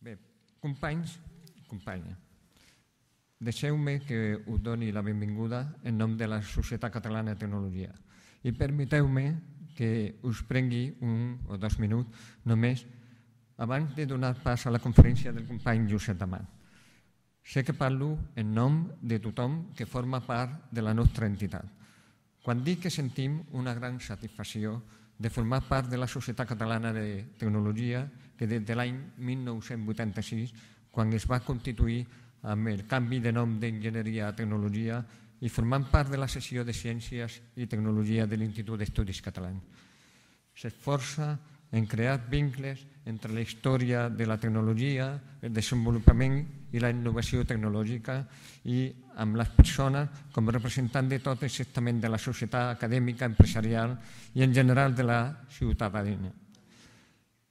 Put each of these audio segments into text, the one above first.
Bé, companys, companya, deixeu-me que us doni la benvinguda en nom de la Societat Catalana de Tecnologia i permeteu-me que us prengui un o dos minuts només abans de donar pas a la conferència del company Josep Amat. Sé que parlo en nom de tothom que forma part de la nostra entitat. Quan dic que sentim una gran satisfacció de formar part de la Societat Catalana de Tecnologia, que des de l'any 1986, quan es va constituir amb el canvi de nom d'Enginyeria a Tecnologia i formant part de la sessió de Ciències i Tecnologia de l'Institut d'Estudis Catalans. S'esforça en crear vincles entre la història de la tecnologia, el desenvolupament i la innovació tecnològica i amb les persones com representant de tot el sectament de la societat acadèmica, empresarial i en general de la ciutadania.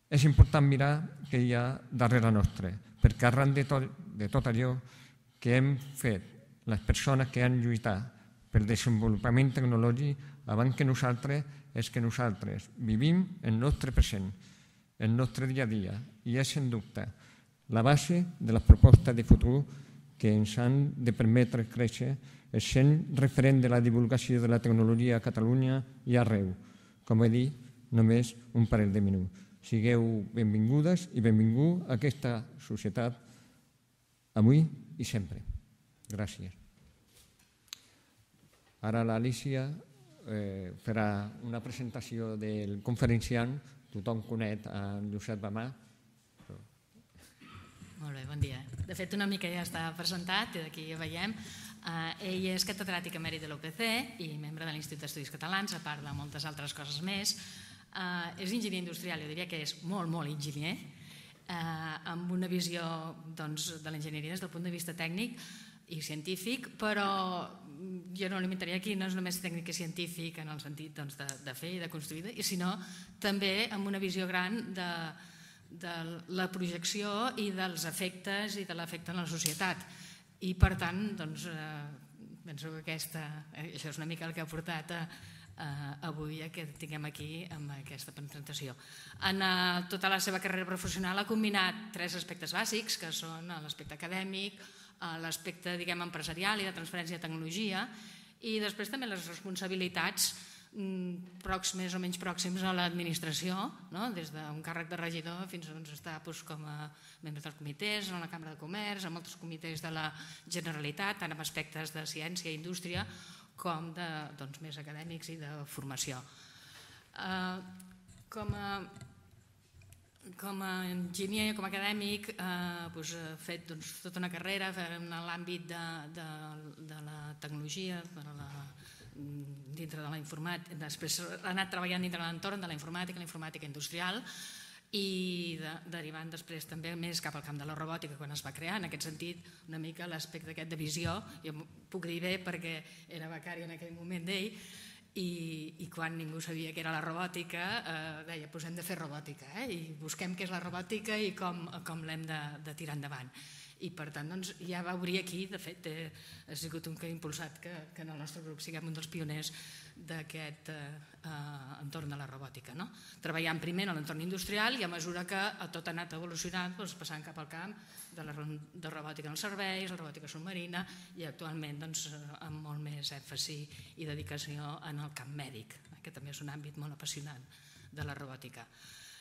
És important mirar què hi ha darrere nostre, perquè arran de tot, de tot allò que hem fet, les persones que han lluitat pel desenvolupament tecnològic abans que nosaltres és que nosaltres vivim el nostre present, el nostre dia a dia, i és, sens dubte, la base de les propostes de futur que ens han de permetre créixer sent referent de la divulgació de la tecnologia a Catalunya i arreu. Com he dit, només un parell de minuts. Sigueu benvingudes i benvingut a aquesta societat avui i sempre. Gràcies. Ara l'Alicia eh, farà una presentació del conferenciant, tothom conec a Josep Bamà. Molt bé, bon dia. De fet, una mica ja està presentat, i d'aquí ja veiem. Uh, ell és catedràtic emèrit de l'UPC i membre de l'Institut d'Estudis Catalans, a part de moltes altres coses més. Uh, és enginyer industrial, jo diria que és molt, molt enginyer, uh, amb una visió doncs, de l'enginyeria des del punt de vista tècnic i científic, però jo no limitaria aquí, no és només tècnic i científic en el sentit doncs, de, de fer i de construir, i sinó també amb una visió gran de, de la projecció i dels efectes i de l'efecte en la societat. I per tant, doncs, eh, penso que aquesta, eh, això és una mica el que ha portat a, eh, avui que tinguem aquí amb aquesta presentació. En eh, tota la seva carrera professional ha combinat tres aspectes bàsics, que són l'aspecte acadèmic, eh, l'aspecte diguem empresarial i de transferència de tecnologia i després també les responsabilitats mm, procs, més o menys pròxims a l'administració, no? des d'un càrrec de regidor fins a doncs, estar doncs, com a membre dels comitès, a la Cambra de Comerç, a molts comitès de la Generalitat, tant en aspectes de ciència i indústria com de, doncs, més acadèmics i de formació. Uh, com a com a enginyer, com a acadèmic, eh, doncs, he fet doncs, tota una carrera en l'àmbit de, de, de la tecnologia, de la, dintre de la informàtica, després he anat treballant dintre de l'entorn de la informàtica, la informàtica industrial, i de, derivant després també més cap al camp de la robòtica quan es va crear, en aquest sentit una mica l'aspecte aquest de visió, jo puc dir bé perquè era becari en aquell moment d'ell, i, i quan ningú sabia què era la robòtica eh, deia, pues hem de fer robòtica eh? i busquem què és la robòtica i com, com l'hem de, de tirar endavant i per tant doncs, ja va obrir aquí, de fet eh, ha sigut un que ha impulsat que, que en el nostre grup siguem un dels pioners d'aquest eh, eh, entorn de la robòtica. No? Treballant primer en l'entorn industrial i a mesura que tot ha anat evolucionant, doncs, passant cap al camp de la de robòtica en els serveis, la robòtica submarina i actualment doncs, amb molt més èmfasi i dedicació en el camp mèdic, eh, que també és un àmbit molt apassionant de la robòtica.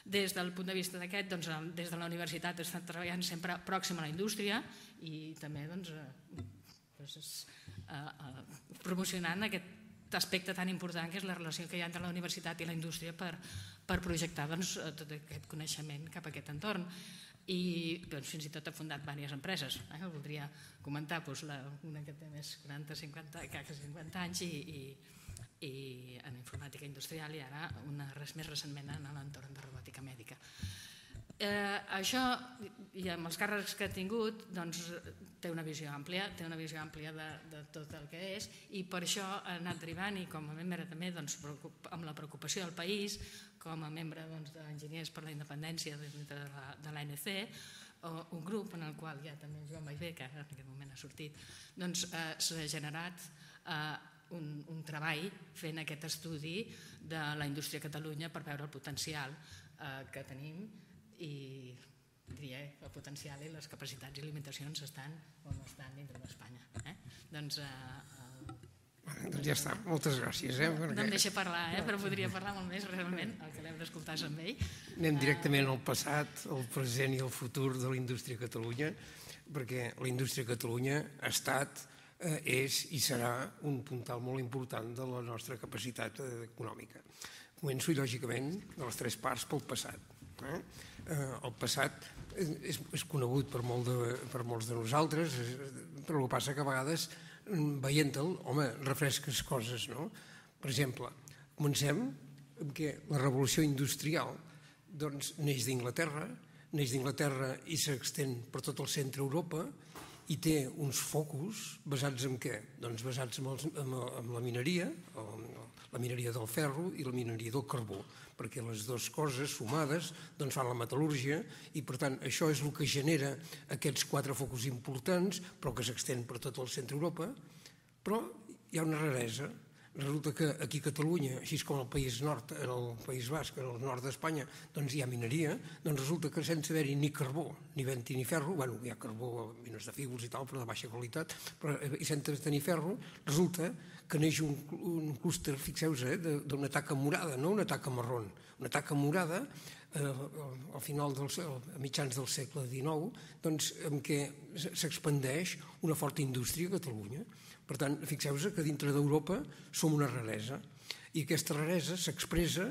Des del punt de vista d'aquest, doncs, des de la universitat he estat treballant sempre pròxim a la indústria i també doncs, eh, doncs, eh, eh, promocionant aquest aspecte tan important que és la relació que hi ha entre la universitat i la indústria per, per projectar doncs, eh, tot aquest coneixement cap a aquest entorn i doncs, fins i tot ha fundat diverses empreses. Eh? Voldria comentar doncs, la, una que té més 40-50 50 anys i, i, i en informàtica industrial i ara una res més recentment en l'entorn de robòtica mèdica. Eh, això, i amb els càrrecs que ha tingut, doncs, té una visió àmplia, té una visió àmplia de, de tot el que és, i per això ha anat derivant, i com a membre també doncs, amb la preocupació del país, com a membre doncs, d'Enginyers per la Independència de, l'ANC, un grup en el qual ja també Joan Vallvé, que en aquest moment ha sortit, doncs, eh, s'ha generat eh, un, un treball fent aquest estudi de la indústria a Catalunya per veure el potencial eh, que tenim i diria, el potencial i les capacitats i limitacions estan on estan dintre d'Espanya. Eh? Doncs eh, doncs ja està, moltes gràcies. Eh? Perquè... No em deixa parlar, eh? però podria parlar molt més realment, el que l'heu d'escoltar és amb ell. Anem directament al passat, al present i al futur de la indústria a Catalunya, perquè la indústria a Catalunya ha estat, eh, és i serà un puntal molt important de la nostra capacitat eh, econòmica. Començo, lògicament, de les tres parts pel passat. Eh? Eh, el passat és, és conegut per, molt de, per molts de nosaltres, però el que passa que a vegades veient-te'l, home, refresques coses, no? Per exemple, comencem amb que la revolució industrial doncs, neix d'Inglaterra, neix d'Inglaterra i s'extén per tot el centre Europa i té uns focus basats en què? Doncs basats en, els, en, en la mineria, la mineria del ferro i la mineria del carbó, perquè les dues coses sumades doncs, fan la metal·lúrgia i per tant això és el que genera aquests quatre focus importants però que s'extén per tot el centre Europa però hi ha una raresa. Resulta que aquí a Catalunya, així com al País Nord, en el País Basc, en el nord d'Espanya, doncs hi ha mineria, doncs resulta que sense haver-hi ni carbó, ni venti ni ferro, bueno, hi ha carbó, mines de fígols i tal, però de baixa qualitat, però, eh, i sense tenir ferro, resulta que neix un, un clúster, fixeu-vos, eh, d'una taca morada, no una taca marrón, una taca morada eh, al final del, a mitjans del segle XIX, doncs, en què s'expandeix una forta indústria a Catalunya. Per tant, fixeu-vos que dintre d'Europa som una raresa i aquesta raresa s'expressa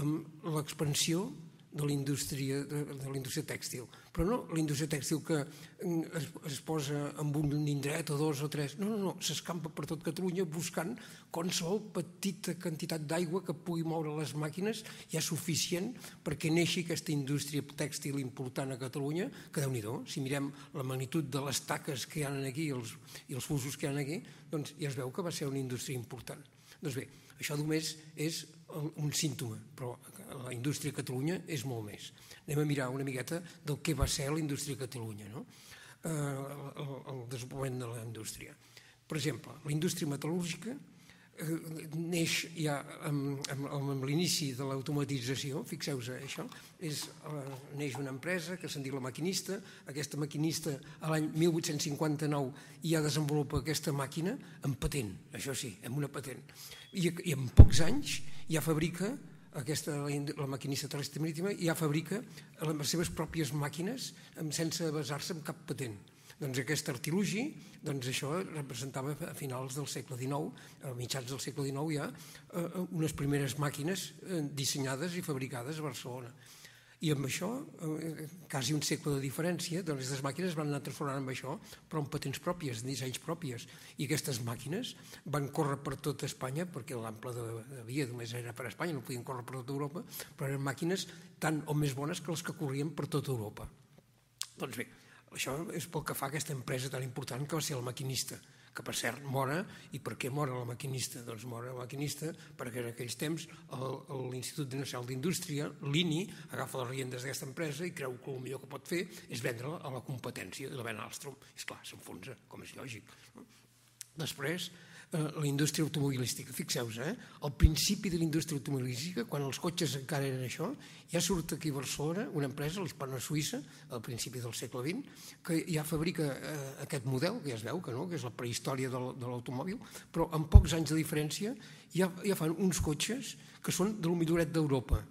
amb l'expansió de la indústria, de, de la indústria tèxtil. Però no la indústria tèxtil que es, es posa en un indret o dos o tres. No, no, no, s'escampa per tot Catalunya buscant qualsevol petita quantitat d'aigua que pugui moure les màquines ja suficient perquè neixi aquesta indústria tèxtil important a Catalunya, que déu nhi si mirem la magnitud de les taques que hi ha aquí i els, i els fusos que hi ha aquí, doncs ja es veu que va ser una indústria important. Doncs bé, això només és un símptoma, però la indústria a Catalunya és molt més. Anem a mirar una miqueta del que va ser la indústria a Catalunya, no? eh, el, el desenvolupament de la indústria. Per exemple, la indústria metal·lúrgica eh, neix ja amb, amb, amb l'inici de l'automatització, fixeu-vos això, és, eh, neix una empresa que se'n diu la maquinista, aquesta maquinista l'any 1859 ja desenvolupa aquesta màquina amb patent, això sí, amb una patent. I, i en pocs anys ja fabrica aquesta, la maquinista terrestre marítima ja fabrica les seves pròpies màquines sense basar-se en cap patent. Doncs aquest artilugi, doncs això representava a finals del segle XIX, a mitjans del segle XIX ja, eh, unes primeres màquines eh, dissenyades i fabricades a Barcelona. I amb això, eh, quasi un segle de diferència, doncs aquestes màquines van anar transformant amb això, però amb patents pròpies, dissenys pròpies. I aquestes màquines van córrer per tot Espanya, perquè l'ample de, de via només era per Espanya, no podien córrer per tota Europa, però eren màquines tan o més bones que les que corrien per tota Europa. Doncs bé, això és pel que fa a aquesta empresa tan important que va ser el maquinista que per cert mora, i per què mora la maquinista? Doncs mora la maquinista perquè en aquells temps l'Institut Nacional d'Indústria, l'INI, agafa les riendes d'aquesta empresa i creu que el millor que pot fer és vendre-la a la competència de la Ben Alstrom. És clar, s'enfonsa, com és lògic. Després, la indústria automobilística. Fixeu-vos, eh? al principi de la indústria automobilística, quan els cotxes encara eren això, ja surt aquí a Barcelona una empresa, l'Hispana Suïssa, al principi del segle XX, que ja fabrica eh, aquest model, que ja es veu que no, que és la prehistòria de l'automòbil, però en pocs anys de diferència ja, ja fan uns cotxes que són del milloret d'Europa.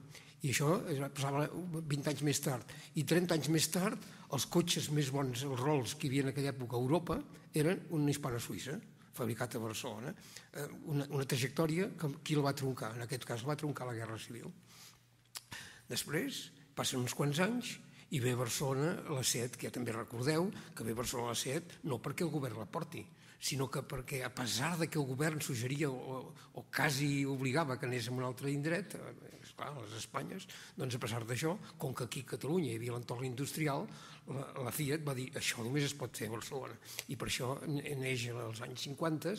I això passava 20 anys més tard. I 30 anys més tard, els cotxes més bons, els Rolls que hi havia en aquella època a Europa, eren una hispana suïssa fabricat a Barcelona, eh, una, una trajectòria que qui la va troncar? En aquest cas la va troncar la Guerra Civil. Després, passen uns quants anys, i ve a Barcelona la SET, que ja també recordeu, que ve a Barcelona la SET no perquè el govern la porti, sinó que perquè a pesar de que el govern suggeria o, o quasi obligava que anés a un altre indret, eh, esclar, les Espanyes, doncs a pesar d'això, com que aquí a Catalunya hi havia l'entorn industrial, la, la Fiat va dir això només es pot fer a Barcelona i per això neix als anys 50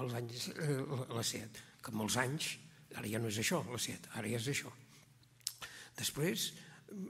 als anys, eh, la SEAT que molts anys, ara ja no és això la SEAT, ara ja és això després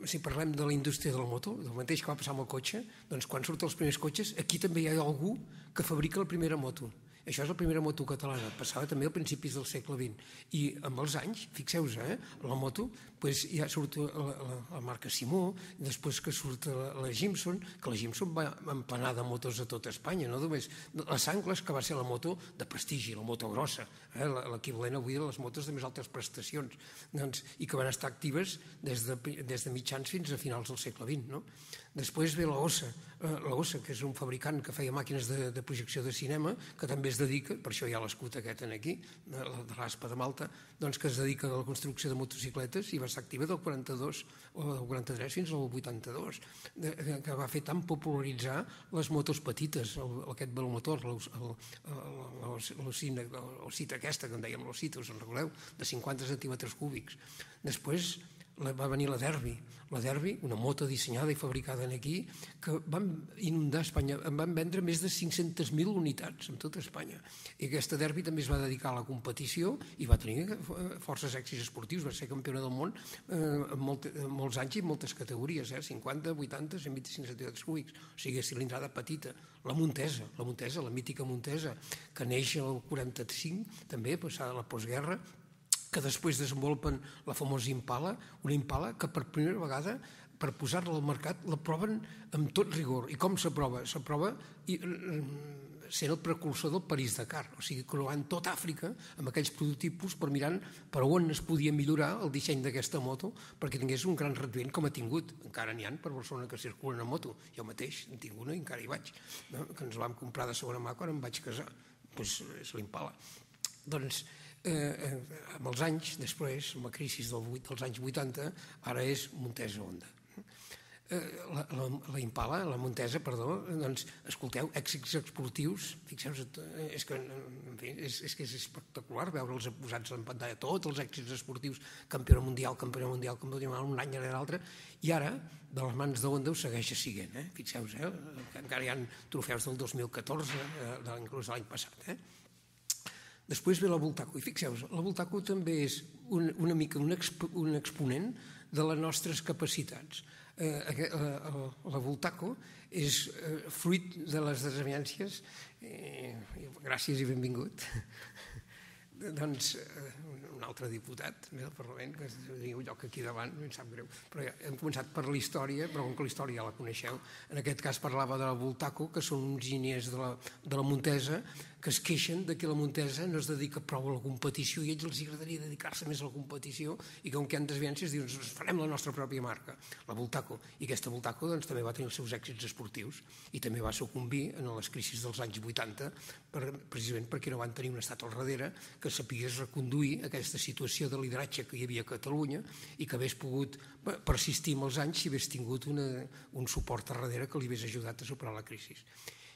si parlem de la indústria del moto, del mateix que va passar amb el cotxe, doncs quan surten els primers cotxes, aquí també hi ha algú que fabrica la primera moto. Això és la primera moto catalana, passava també al principis del segle XX. I amb els anys, fixeu-vos, eh, la moto, pues, ja surt la, la, la marca Simó, després que surt la, la Gimson, que la Gimson va emplenar de motos a tota Espanya, no només la Sangles, que va ser la moto de prestigi, la moto grossa, eh, l'equivalent avui de les motos de més altes prestacions, doncs, i que van estar actives des de, des de mitjans fins a finals del segle XX. No? Després ve la OSA, eh, la OSA, que és un fabricant que feia màquines de, de projecció de cinema, que també es dedica, per això hi ha l'escut aquest en aquí, de, de l'ASPA de Malta, doncs que es dedica a la construcció de motocicletes i va estar activa del 42 o del 43 fins al 82, de, que va fer tan popularitzar les motos petites, el, aquest velomotor, l'ocita aquesta, que en dèiem l'ocita, us en recordeu, de 50 centímetres cúbics. Després va venir la Derby, la Derby, una moto dissenyada i fabricada aquí, que van inundar Espanya, en van vendre més de 500.000 unitats en tota Espanya. I aquesta Derby també es va dedicar a la competició i va tenir eh, forces èxits esportius, va ser campiona del món eh, en, molt, en molts anys i en moltes categories, eh, 50, 80, 125 centímetres cúbics, o sigui, cilindrada petita. La Montesa, la Montesa, la mítica Montesa, que neix el 45, també, passada la postguerra, que després desenvolupen la famosa Impala, una Impala que per primera vegada per posar-la al mercat la proven amb tot rigor. I com s'aprova? S'aprova mm, sent el precursor del París-Dakar, o sigui, creuant tot Àfrica amb aquells prototipus per mirant per on es podia millorar el disseny d'aquesta moto perquè tingués un gran reduent com ha tingut. Encara n'hi han per Barcelona que circulen a moto. Jo mateix en tinc una i encara hi vaig, no? que ens vam comprar de segona mà quan em vaig casar. Doncs pues és l'Impala. Doncs eh, eh, amb els anys després, amb la crisi del, dels anys 80, ara és Montesa Onda. Eh, la, la, la Impala, la Montesa, perdó, doncs, escolteu, èxits esportius, fixeu-vos, eh, és que, en fi, és, és que és espectacular veure'ls posats en pantalla, tots els èxits esportius, campió mundial, campió mundial, campió mundial, un any rere l'altre, i ara, de les mans d'Onda ho segueix siguent, eh? fixeu-vos, eh? encara hi ha trofeus del 2014, eh, inclús l'any passat, eh? Després ve la Voltaco, i fixeu-vos, la Voltaco també és un, una mica un, exp un exponent de les nostres capacitats. Eh, la, la Voltaco és eh, fruit de les desaviències, eh, gràcies i benvingut, doncs, eh, un altre diputat del Parlament, que diu lloc aquí davant, em sap greu, però ja, hem començat per la història, però com que la història ja la coneixeu, en aquest cas parlava de la Voltaco, que són uns enginyers de la, de la Montesa, que es queixen de que la Montesa no es dedica prou a la competició i ells els agradaria dedicar-se més a la competició i com que hi ha desviències diuen doncs farem la nostra pròpia marca, la Voltaco. I aquesta Voltaco doncs, també va tenir els seus èxits esportius i també va sucumbir en les crisis dels anys 80 per, precisament perquè no van tenir un estat al darrere que sapigués reconduir aquesta situació de lideratge que hi havia a Catalunya i que hagués pogut persistir amb els anys si hagués tingut una, un suport a darrere que li hagués ajudat a superar la crisi.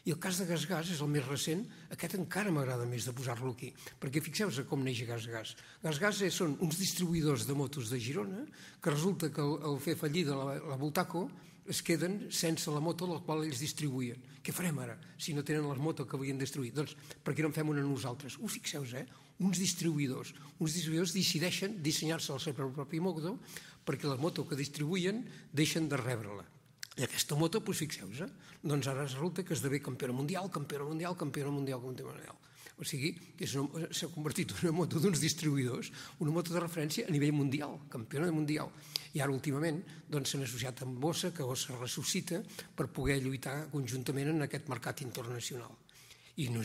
I el cas de Gas Gas és el més recent, aquest encara m'agrada més de posar-lo aquí, perquè fixeu-vos com neix Gas Gas. Gas Gas són uns distribuïdors de motos de Girona que resulta que al fer fallida la, la Voltaco es queden sense la moto la qual ells distribuïen. Què farem ara, si no tenen les motos que havien destruït? Doncs per què no en fem una nosaltres? Ho fixeu-vos, eh? Uns distribuïdors. Uns distribuïdors decideixen dissenyar-se el seu propi moto perquè la moto que distribuïen deixen de rebre-la. I aquesta moto, doncs fixeu-vos, eh? doncs ara resulta que esdevé campiona mundial, campiona mundial, campiona mundial, campiona mundial. O sigui, s'ha convertit en una moto d'uns distribuïdors, una moto de referència a nivell mundial, campiona mundial. I ara, últimament, doncs, s'han associat amb Bossa, que Bossa ressuscita per poder lluitar conjuntament en aquest mercat internacional. I no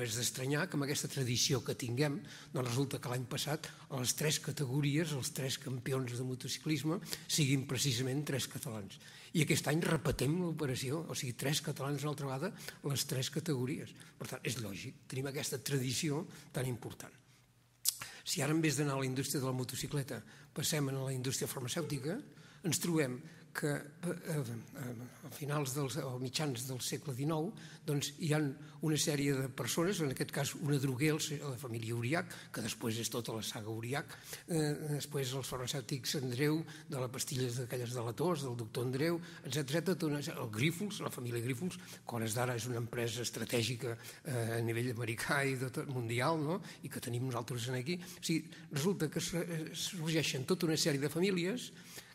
és d'estranyar que amb aquesta tradició que tinguem, doncs resulta que l'any passat les tres categories, els tres campions de motociclisme, siguin precisament tres catalans. I aquest any repetem l'operació, o sigui, tres catalans una altra vegada, les tres categories. Per tant, és lògic, tenim aquesta tradició tan important. Si ara en vez d'anar a la indústria de la motocicleta passem a la indústria farmacèutica, ens trobem que eh, eh, a finals dels, o mitjans del segle XIX doncs, hi ha una sèrie de persones, en aquest cas una droguer, la família Uriach, que després és tota la saga Uriach, eh, després els farmacèutics Andreu, de les pastilles d'aquelles de la tos, del doctor Andreu, etc el Grífols, la família Grífols, que hores d'ara és una empresa estratègica eh, a nivell americà i de tot, mundial, no? i que tenim nosaltres aquí. O sigui, resulta que sorgeixen tota una sèrie de famílies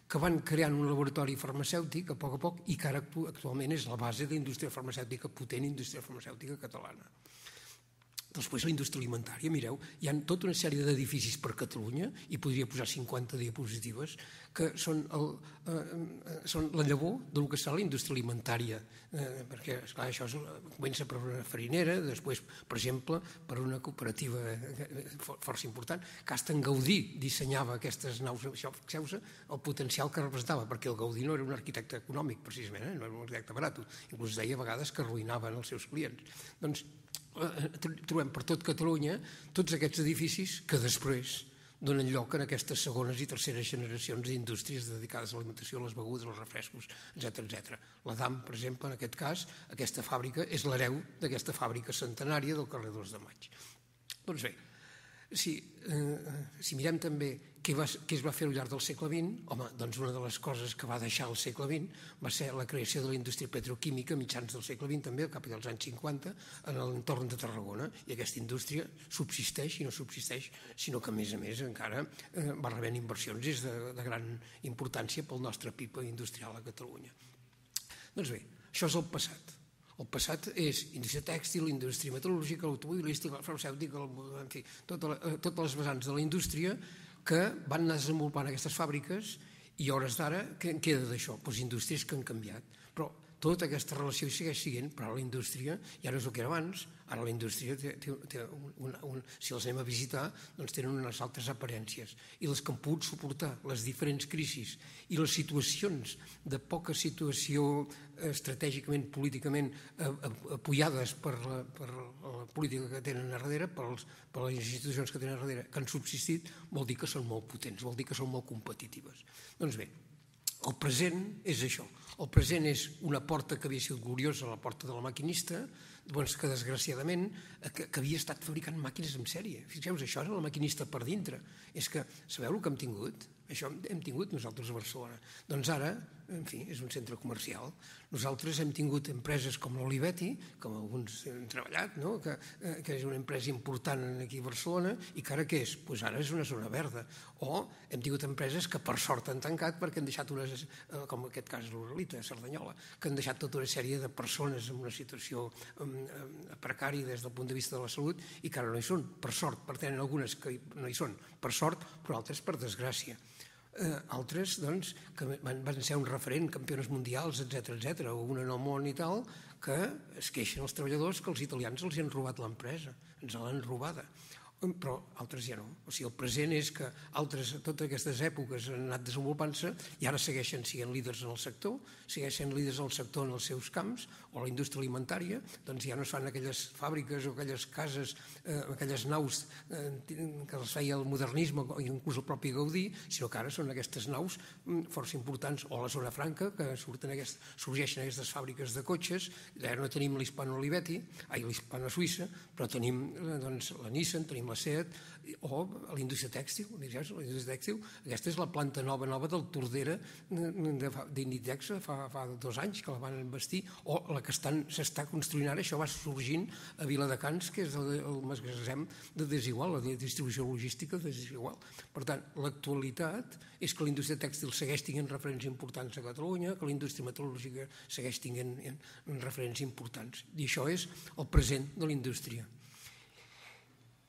que van creant un laboratori farmacèutic a poc a poc i que ara actualment és la base de la indústria farmacèutica, potent indústria farmacèutica catalana. Després la indústria alimentària, mireu, hi ha tota una sèrie d'edificis per Catalunya, i podria posar 50 diapositives, que són, el, eh, eh, són la llavor del que serà la indústria alimentària, eh, perquè esclar, això és, comença per una farinera, després, per exemple, per una cooperativa eh, força important. Casten Gaudí dissenyava aquestes naus, això, fixeu el potencial que representava, perquè el Gaudí no era un arquitecte econòmic, precisament, eh? no era un arquitecte barat, inclús deia a vegades que arruïnaven els seus clients. Doncs trobem per tot Catalunya tots aquests edificis que després donen lloc en aquestes segones i terceres generacions d'indústries dedicades a l'alimentació, les begudes, els refrescos, etc etc. La DAM, per exemple, en aquest cas, aquesta fàbrica és l'hereu d'aquesta fàbrica centenària del carrer 2 de Maig. Doncs bé, si, eh, si mirem també què, va, què es va fer al llarg del segle XX, home, doncs una de les coses que va deixar el segle XX va ser la creació de la indústria petroquímica mitjans del segle XX també, cap dels anys 50, en l'entorn de Tarragona, i aquesta indústria subsisteix i no subsisteix, sinó que a més a més encara eh, va rebent inversions és de, de gran importància pel nostre PIB industrial a Catalunya. Doncs bé, això és el passat. El passat és indústria tèxtil, indústria metal·lúrgica, l'automobilística, la farmacèutica, en fi, tota eh, totes les vessants de la indústria que van anar desenvolupant aquestes fàbriques i hores d'ara, què en queda d'això? Doncs indústries que han canviat. Tota aquesta relació hi segueix siguent, però la indústria ja no és el que era abans, ara la indústria té, té, un, un, si els anem a visitar doncs tenen unes altres aparències i les que han pogut suportar les diferents crisis i les situacions de poca situació estratègicament, políticament apoyades per la, per la política que tenen a darrere, per, els, per les institucions que tenen a darrere, que han subsistit, vol dir que són molt potents, vol dir que són molt competitives. Doncs bé, el present és això. El present és una porta que havia sigut gloriosa, la porta de la maquinista, doncs que desgraciadament que, que havia estat fabricant màquines en sèrie. Fixeu-vos, això era la maquinista per dintre. És que, sabeu el que hem tingut? Això hem tingut nosaltres a Barcelona. Doncs ara en fi, és un centre comercial. Nosaltres hem tingut empreses com l'Olivetti, com alguns hem treballat, no? que, eh, que és una empresa important aquí a Barcelona, i que ara què és? Pues ara és una zona verda. O hem tingut empreses que per sort han tancat perquè han deixat unes, eh, com en aquest cas l'Uralita, Cerdanyola, que han deixat tota una sèrie de persones en una situació precària des del punt de vista de la salut i que ara no hi són, per sort, per tenen algunes que no hi són, per sort, però altres per desgràcia eh, altres doncs, que van, van ser un referent, campiones mundials, etc etc, o una món i tal, que es queixen els treballadors que els italians els han robat l'empresa, ens l'han robada però altres ja no. O sigui, el present és que altres, totes aquestes èpoques han anat desenvolupant-se i ara segueixen sent líders en el sector, segueixen líders en el sector en els seus camps, o la indústria alimentària, doncs ja no es fan aquelles fàbriques o aquelles cases, eh, aquelles naus eh, que els feia el modernisme o inclús el propi Gaudí, sinó que ara són aquestes naus mm, força importants, o la zona franca, que surten aquest, sorgeixen aquestes fàbriques de cotxes, ara no tenim l'hispano-olivetti, ai, l'hispano-suïssa, però tenim eh, doncs, la Nissan, tenim SEAT o la indústria tèxtil, la indústria tèxtil, aquesta és la planta nova nova del Tordera d'Inditex fa, fa dos anys que la van investir, o la que s'està construint ara, això va sorgint a Viladecans, que és el, el magatzem de Desigual, la distribució logística de Desigual. Per tant, l'actualitat és que la indústria tèxtil segueix tinguent referents importants a Catalunya, que la indústria metal·lúrgica segueix tinguent referents importants. I això és el present de la indústria.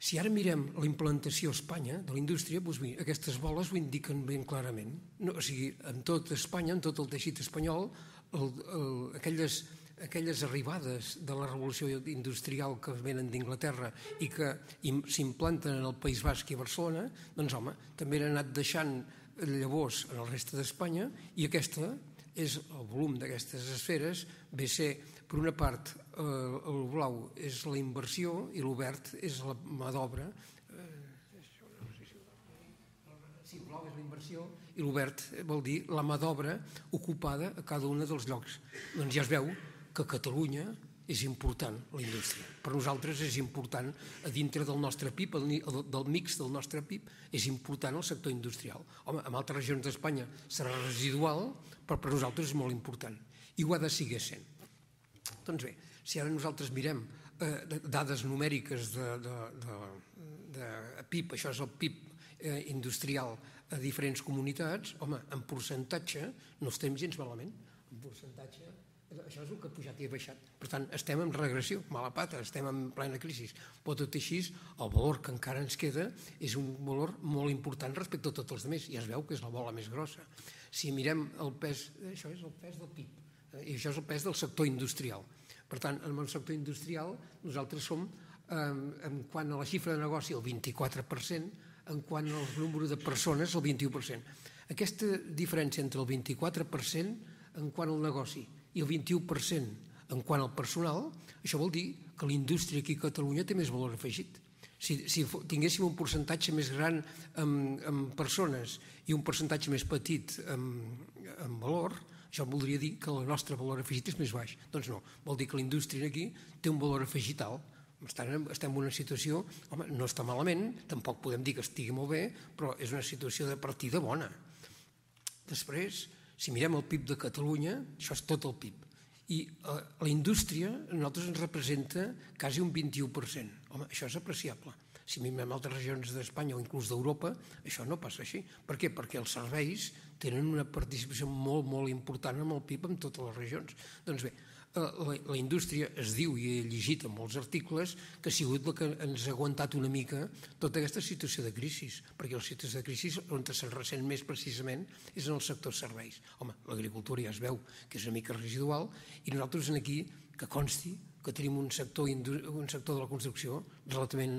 Si ara mirem la implantació a Espanya de la indústria, doncs mira, aquestes boles ho indiquen ben clarament. No, o sigui, en tot Espanya, en tot el teixit espanyol, el, el, aquelles, aquelles arribades de la revolució industrial que venen d'Inglaterra i que s'implanten en el País Basc i Barcelona, doncs home, també han anat deixant llavors en el reste d'Espanya i aquesta és el volum d'aquestes esferes ve ser per una part, eh, el blau és la inversió i l'obert és la mà d'obra. Eh, sí, el blau és la inversió i l'obert vol dir la mà d'obra ocupada a cada un dels llocs. Doncs ja es veu que Catalunya és important la indústria. Per nosaltres és important a dintre del nostre PIB, del mix del nostre PIB, és important el sector industrial. Home, en altres regions d'Espanya serà residual, però per nosaltres és molt important. I ho ha de seguir sent. Doncs bé, si ara nosaltres mirem eh, dades numèriques de, de, de, de PIB, això és el PIB eh, industrial a diferents comunitats, home, en percentatge no estem gens malament. En percentatge Això és el que ha pujat i ha baixat. Per tant, estem en regressió, mala pata, estem en plena crisi. Però tot i així, el valor que encara ens queda és un valor molt important respecte a tots els altres. Ja es veu que és la bola més grossa. Si mirem el pes, això és el pes del PIB, i això és el pes del sector industrial. Per tant, en el sector industrial nosaltres som, en quant a la xifra de negoci, el 24%, en quant al número de persones, el 21%. Aquesta diferència entre el 24% en quant al negoci i el 21% en quant al personal, això vol dir que la indústria aquí a Catalunya té més valor afegit. Si, si tinguéssim un percentatge més gran en, en persones i un percentatge més petit en, en valor, això voldria dir que el nostre valor afegit és més baix. Doncs no, vol dir que la indústria aquí té un valor afegit alt. Estem, estem en una situació, home, no està malament, tampoc podem dir que estigui molt bé, però és una situació de partida bona. Després, si mirem el PIB de Catalunya, això és tot el PIB. I eh, la indústria a nosaltres ens representa quasi un 21%. Home, això és apreciable. Si mirem altres regions d'Espanya o inclús d'Europa, això no passa així. Per què? Perquè els serveis tenen una participació molt, molt important amb el PIB en totes les regions. Doncs bé, Eh, la, la indústria es diu, i he llegit en molts articles, que ha sigut el que ens ha aguantat una mica tota aquesta situació de crisi, perquè la situació de crisi on se'n ressent més precisament és en el sector serveis. Home, l'agricultura ja es veu que és una mica residual i nosaltres en aquí, que consti que tenim un sector, un sector de la construcció relativament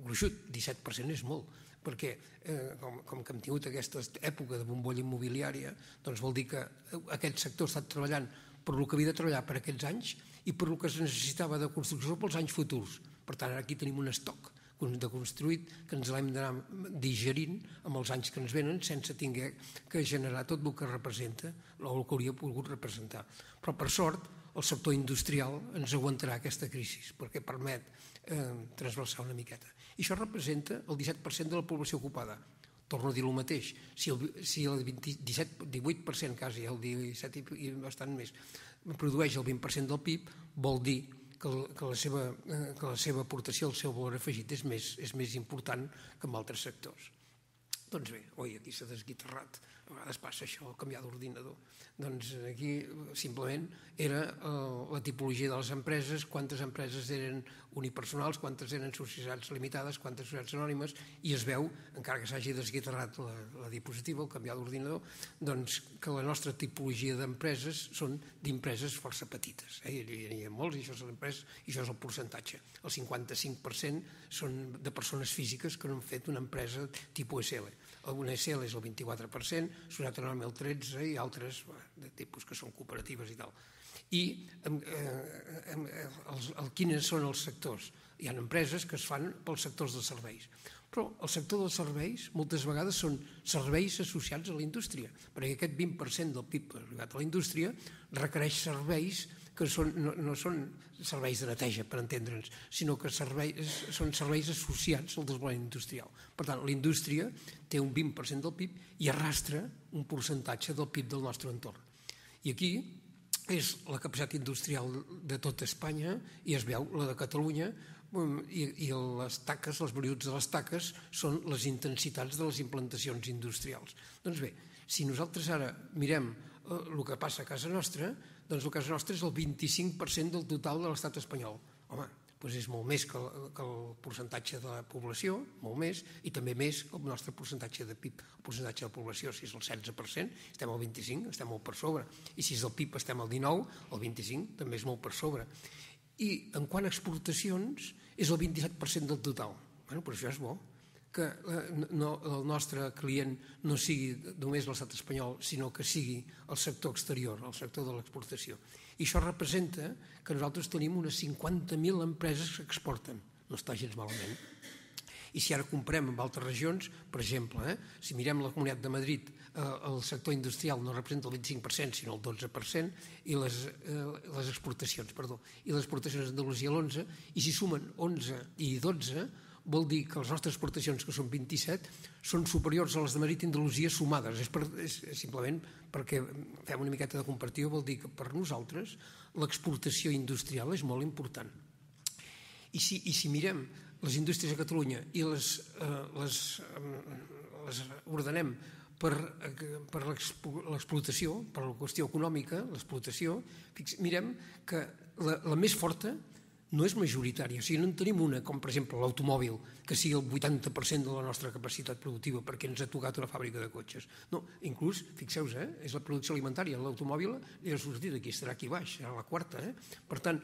gruixut, 17% és molt, perquè eh, com, com que hem tingut aquesta època de bombolla immobiliària, doncs vol dir que aquest sector ha estat treballant per el que havia de treballar per aquests anys i per el que es necessitava de construcció pels anys futurs. Per tant, aquí tenim un estoc de construït que ens l'hem d'anar digerint amb els anys que ens venen sense tinguer que generar tot el que representa o el que hauria pogut representar. Però per sort el sector industrial ens aguantarà aquesta crisi perquè permet eh, transversar una miqueta. I això representa el 17% de la població ocupada torno a dir el mateix, si el, si el 27, 18% quasi, el 17 i bastant més, produeix el 20% del PIB, vol dir que, que, la seva, que la seva aportació, el seu valor afegit és més, és més important que en altres sectors. Doncs bé, oi, aquí s'ha desguitarrat, a vegades passa això, canviar d'ordinador. Doncs aquí simplement era eh, la tipologia de les empreses, quantes empreses eren unipersonals, quantes eren societats limitades, quantes societats anònimes, i es veu, encara que s'hagi desguitarrat la, la diapositiva, el canviar d'ordinador, doncs que la nostra tipologia d'empreses són d'empreses força petites. Eh? Hi, ha molts i això, són empreses, i això és el percentatge. El 55% són de persones físiques que no han fet una empresa tipus SL. Una SL és el 24%, Societat Anònima el 13% i altres de tipus que són cooperatives i tal. I eh, eh, els, el, quines són els sectors? Hi ha empreses que es fan pels sectors dels serveis. Però el sector dels serveis moltes vegades són serveis associats a la indústria, perquè aquest 20% del PIB arribat a la indústria requereix serveis que són, no, no són serveis de neteja, per entendre'ns, sinó que serveis, són serveis associats al desenvolupament industrial. Per tant, la indústria té un 20% del PIB i arrastra un percentatge del PIB del nostre entorn. I aquí és la capacitat industrial de tota Espanya i es veu la de Catalunya um, i, i les taques, les virtuts de les taques són les intensitats de les implantacions industrials. Doncs bé, si nosaltres ara mirem eh, el que passa a casa nostra, doncs el casa nostre és el 25% del total de l'estat espanyol. Home, doncs és molt més que el, que el percentatge de la població, molt més, i també més que el nostre percentatge de PIB. El percentatge de la població, si és el 16%, estem al 25%, estem molt per sobre. I si és del PIB estem al 19%, el 25% també és molt per sobre. I en quant a exportacions, és el 27% del total. Bueno, però això és bo que eh, no, el nostre client no sigui només l'estat espanyol, sinó que sigui el sector exterior, el sector de l'exportació. I això representa que nosaltres tenim unes 50.000 empreses que exporten. No està gens malament. I si ara comprem amb altres regions, per exemple, eh, si mirem la Comunitat de Madrid, eh, el sector industrial no representa el 25%, sinó el 12%, i les, eh, les exportacions, perdó, i les exportacions d'Andalusia l'11%, i si sumen 11 i 12, vol dir que les nostres exportacions, que són 27, són superiors a les de Madrid i Andalusia sumades. És, per, és simplement perquè fem una miqueta de comparativa, vol dir que per nosaltres l'exportació industrial és molt important. I si, i si mirem les indústries a Catalunya i les, eh, les, eh, les ordenem per, eh, per l'explotació, per la qüestió econòmica, l'explotació, mirem que la, la més forta no és majoritària, o sigui, no en tenim una, com per exemple l'automòbil, que sigui el 80% de la nostra capacitat productiva perquè ens ha tocat una fàbrica de cotxes. No, inclús, fixeu-vos, eh, és la producció alimentària, l'automòbil ha sortit aquí, estarà aquí baix, serà la quarta. Eh? Per tant,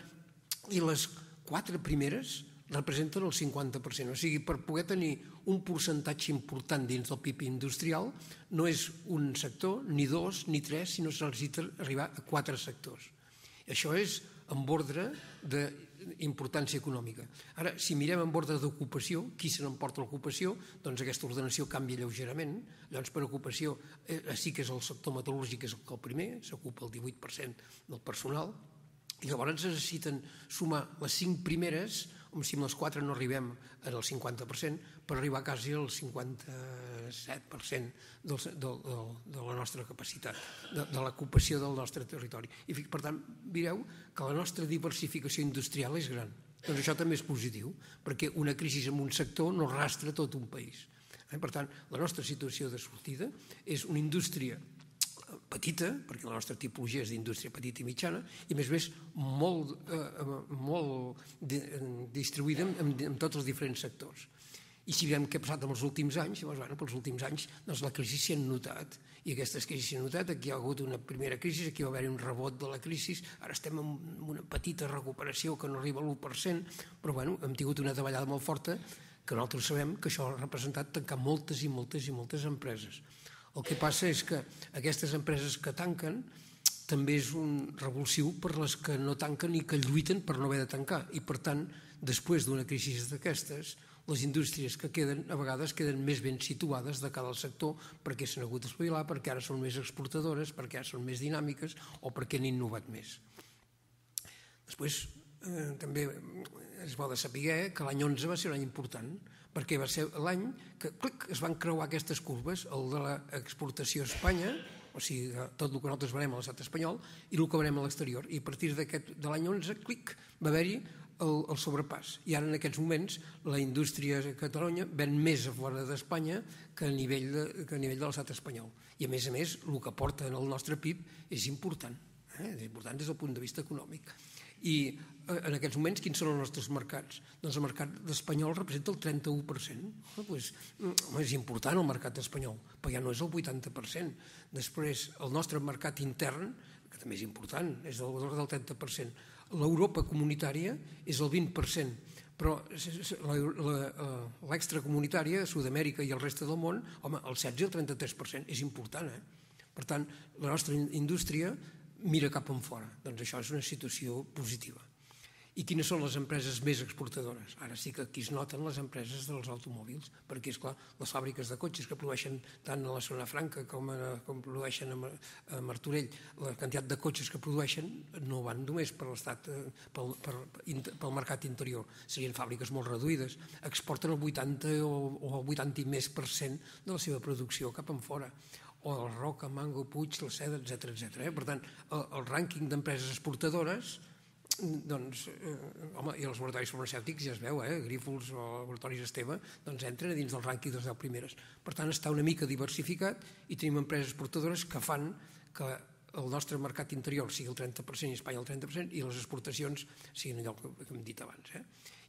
i les quatre primeres representen el 50%, o sigui, per poder tenir un percentatge important dins del PIB industrial no és un sector, ni dos, ni tres, sinó que necessita arribar a quatre sectors. I això és en ordre de importància econòmica. Ara, si mirem en ordre d'ocupació, qui se n'emporta l'ocupació, doncs aquesta ordenació canvia lleugerament. Llavors, per ocupació, eh, sí que és el sector metal·lúrgic, és el primer, s'ocupa el 18% del personal, i llavors necessiten sumar les cinc primeres, si amb les quatre no arribem al 50%, per arribar quasi al 57% del, del, del, de la nostra capacitat, de, de l'ocupació del nostre territori. I per tant, mireu que la nostra diversificació industrial és gran. Doncs això també és positiu, perquè una crisi en un sector no rastra tot un país. Eh, per tant, la nostra situació de sortida és una indústria petita, perquè la nostra tipologia és d'indústria petita i mitjana, i a més a més molt, eh, molt distribuïda en, en tots els diferents sectors. I si veiem què ha passat en els últims anys, llavors, bueno, pels últims anys doncs la crisi s'hi han notat, i aquestes crisis s'hi han notat, aquí hi ha hagut una primera crisi, aquí va haver un rebot de la crisi, ara estem en una petita recuperació que no arriba a l'1%, però bueno, hem tingut una davallada molt forta, que nosaltres sabem que això ha representat tancar moltes i moltes i moltes empreses. El que passa és que aquestes empreses que tanquen també és un revulsiu per les que no tanquen i que lluiten per no haver de tancar. I per tant, després d'una crisi d'aquestes, les indústries que queden a vegades queden més ben situades de cada sector perquè s'han hagut d'espavilar, perquè ara són més exportadores, perquè ara són més dinàmiques o perquè han innovat més. Després, eh, també es va de saber que l'any 11 va ser un any important, perquè va ser l'any que clic, es van creuar aquestes curves, el de l'exportació a Espanya, o sigui, tot el que nosaltres venem a l'estat espanyol, i el que venem a l'exterior. I a partir de l'any 11, clic, va haver-hi el, el sobrepàs. I ara en aquests moments la indústria a Catalunya ven més a fora d'Espanya que, a nivell de, que a nivell de l'estat espanyol. I a més a més, el que porta en el nostre PIB és important. Eh? És important des del punt de vista econòmic. I en aquests moments, quins són els nostres mercats? Doncs el mercat espanyol representa el 31%. No, doncs, home, és important el mercat espanyol, però ja no és el 80%. Després, el nostre mercat intern, que també és important, és del valor del 30%. L'Europa comunitària és el 20%, però eh, l'extracomunitària, Sud-amèrica i el reste del món, home, el 16 i el 33%, és important, eh? Per tant, la nostra indústria mira cap en fora. Doncs això és una situació positiva. I quines són les empreses més exportadores? Ara sí que aquí es noten les empreses dels automòbils, perquè, és clar, les fàbriques de cotxes que produeixen tant a la zona franca com, a, com produeixen a, a Martorell, la quantitat de cotxes que produeixen no van només per l'estat, eh, pel, per, pel mercat interior, serien fàbriques molt reduïdes, exporten el 80 o, o el 80 i més per cent de la seva producció cap en fora o el Roca, Mango, Puig, la Seda, etc etc. Eh? Per tant, el, el rànquing d'empreses exportadores doncs, eh, home, i els laboratoris farmacèutics ja es veu, eh, Grífols o laboratoris Esteve, doncs entren dins del rànquing de les 10 primeres. Per tant, està una mica diversificat i tenim empreses exportadores que fan que el nostre mercat interior sigui el 30% i Espanya el 30% i les exportacions siguin allò que hem dit abans. Eh?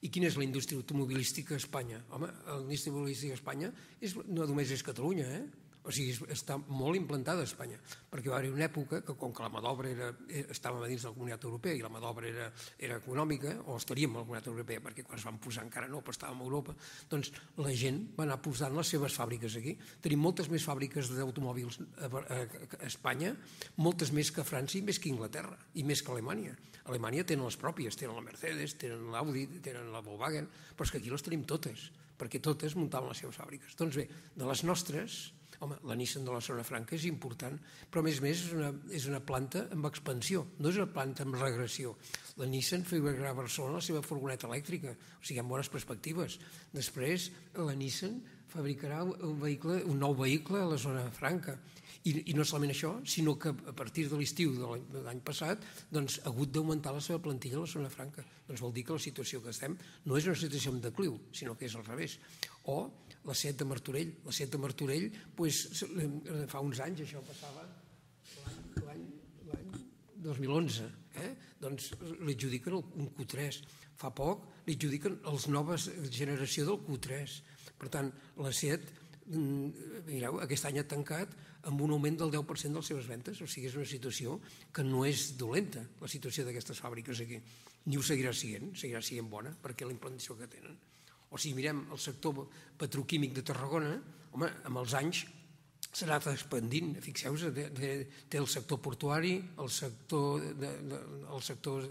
I quina és la indústria automobilística a Espanya? Home, la indústria automobilística a Espanya és, no només és Catalunya, eh? O sigui, està molt implantada a Espanya, perquè va haver una època que com que la mà d'obra era, eh, estava dins de la Comunitat Europea i la mà d'obra era, era econòmica, o estaríem a la Comunitat Europea, perquè quan es van posar encara no, però estàvem a Europa, doncs la gent va anar posant les seves fàbriques aquí. Tenim moltes més fàbriques d'automòbils a, a, a Espanya, moltes més que a França i més que a Inglaterra, i més que a Alemanya. A Alemanya tenen les pròpies, tenen la Mercedes, tenen l'Audi, tenen la Volkswagen, però és que aquí les tenim totes, perquè totes muntaven les seves fàbriques. Doncs bé, de les nostres, Home, la Nissan de la Zona Franca és important, però a més a més és una, és una planta amb expansió, no és una planta amb regressió. La Nissan fabricarà a Barcelona la seva furgoneta elèctrica, o sigui, amb bones perspectives. Després, la Nissan fabricarà un, vehicle, un nou vehicle a la zona franca. I, I no solament això, sinó que a partir de l'estiu de l'any passat doncs, ha hagut d'augmentar la seva plantilla a la zona franca. Doncs vol dir que la situació que estem no és una situació en decliu, sinó que és al revés. O la set de Martorell. La set de Martorell, doncs, fa uns anys això passava l'any 2011. Eh? Doncs li adjudiquen un Q3. Fa poc li adjudiquen els noves generació del Q3. Per tant, la SEAT, mm, mireu, aquest any ha tancat amb un augment del 10% de les seves ventes, o sigui, és una situació que no és dolenta, la situació d'aquestes fàbriques aquí. Ni ho seguirà sent, seguirà sent bona, perquè la implantació que tenen. O si mirem el sector petroquímic de Tarragona, home, amb els anys s'ha anat expandint, fixeu-vos, té el sector portuari, el sector, de, de, el sector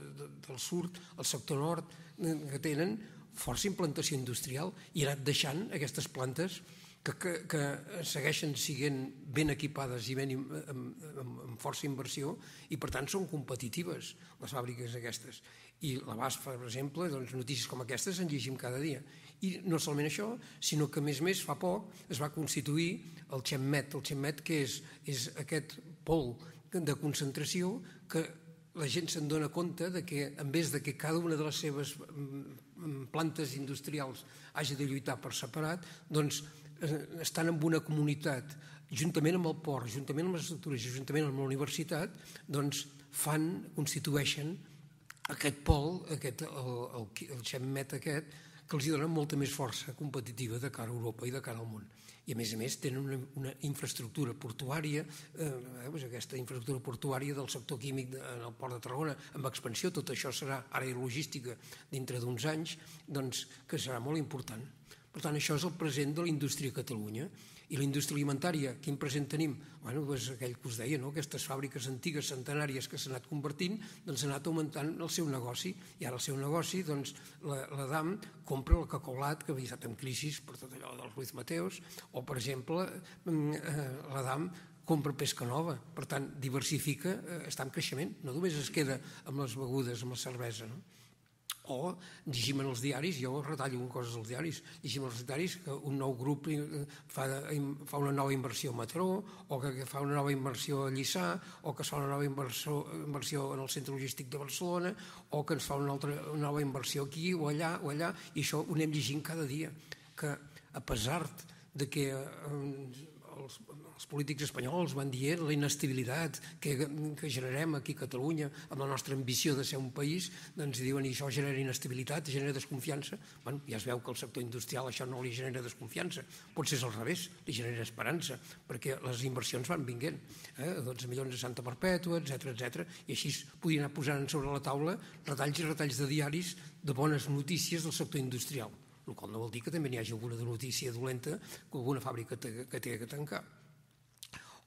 del sud, el sector nord, que tenen força implantació industrial i ha anat deixant aquestes plantes que, que, que segueixen siguent ben equipades i ben amb, amb, amb força inversió i per tant són competitives les fàbriques aquestes. I la BAS, per exemple, doncs, notícies com aquestes en llegim cada dia i no solament això, sinó que a més a més fa poc es va constituir el XEMMET. El XEMMET que és, és aquest pol de concentració que la gent se'n dona compte de que en vez de que cada una de les seves mm, plantes industrials hagi de lluitar per separat, doncs Eh, estan en una comunitat, juntament amb el port, juntament amb les estructures, juntament amb la universitat, doncs fan, constitueixen aquest pol, aquest, el, el, el xemmet aquest, que els dona molta més força competitiva de cara a Europa i de cara al món. I a més a més tenen una, una infraestructura portuària, eh, doncs aquesta infraestructura portuària del sector químic de, en el port de Tarragona, amb expansió, tot això serà àrea logística dintre d'uns anys, doncs que serà molt important. Per tant, això és el present de la indústria a Catalunya. I la indústria alimentària, quin present tenim? Bueno, doncs aquell que us deia, no? aquestes fàbriques antigues, centenàries que s'han anat convertint, doncs ha anat augmentant el seu negoci. I ara el seu negoci, doncs, la, la DAM compra el cacolat que havia estat en crisi per tot allò dels Ruiz Mateos, o, per exemple, mm, eh, la DAM compra pesca nova, per tant, diversifica, eh, està en creixement, no només es queda amb les begudes, amb la cervesa, no? O llegim en els diaris, jo retallo coses als diaris, llegim els diaris que un nou grup eh, fa, fa una nova inversió a Mataró, o que fa una nova inversió a Lliçà, o que fa una nova inversió, inversió en el centre logístic de Barcelona, o que ens fa una, altra, una nova inversió aquí o allà, o allà, i això ho anem llegint cada dia, que a pesar de que eh, els, els polítics espanyols van dient la inestabilitat que, que generem aquí a Catalunya amb la nostra ambició de ser un país, doncs diuen això genera inestabilitat, genera desconfiança. Bueno, ja es veu que el sector industrial això no li genera desconfiança, potser és al revés, li genera esperança, perquè les inversions van vinguent, eh? 12 milions de Santa Perpètua, etc etc. i així podien anar posant sobre la taula retalls i retalls de diaris de bones notícies del sector industrial el qual no vol dir que també n'hi hagi alguna notícia dolenta que alguna fàbrica que té que tancar.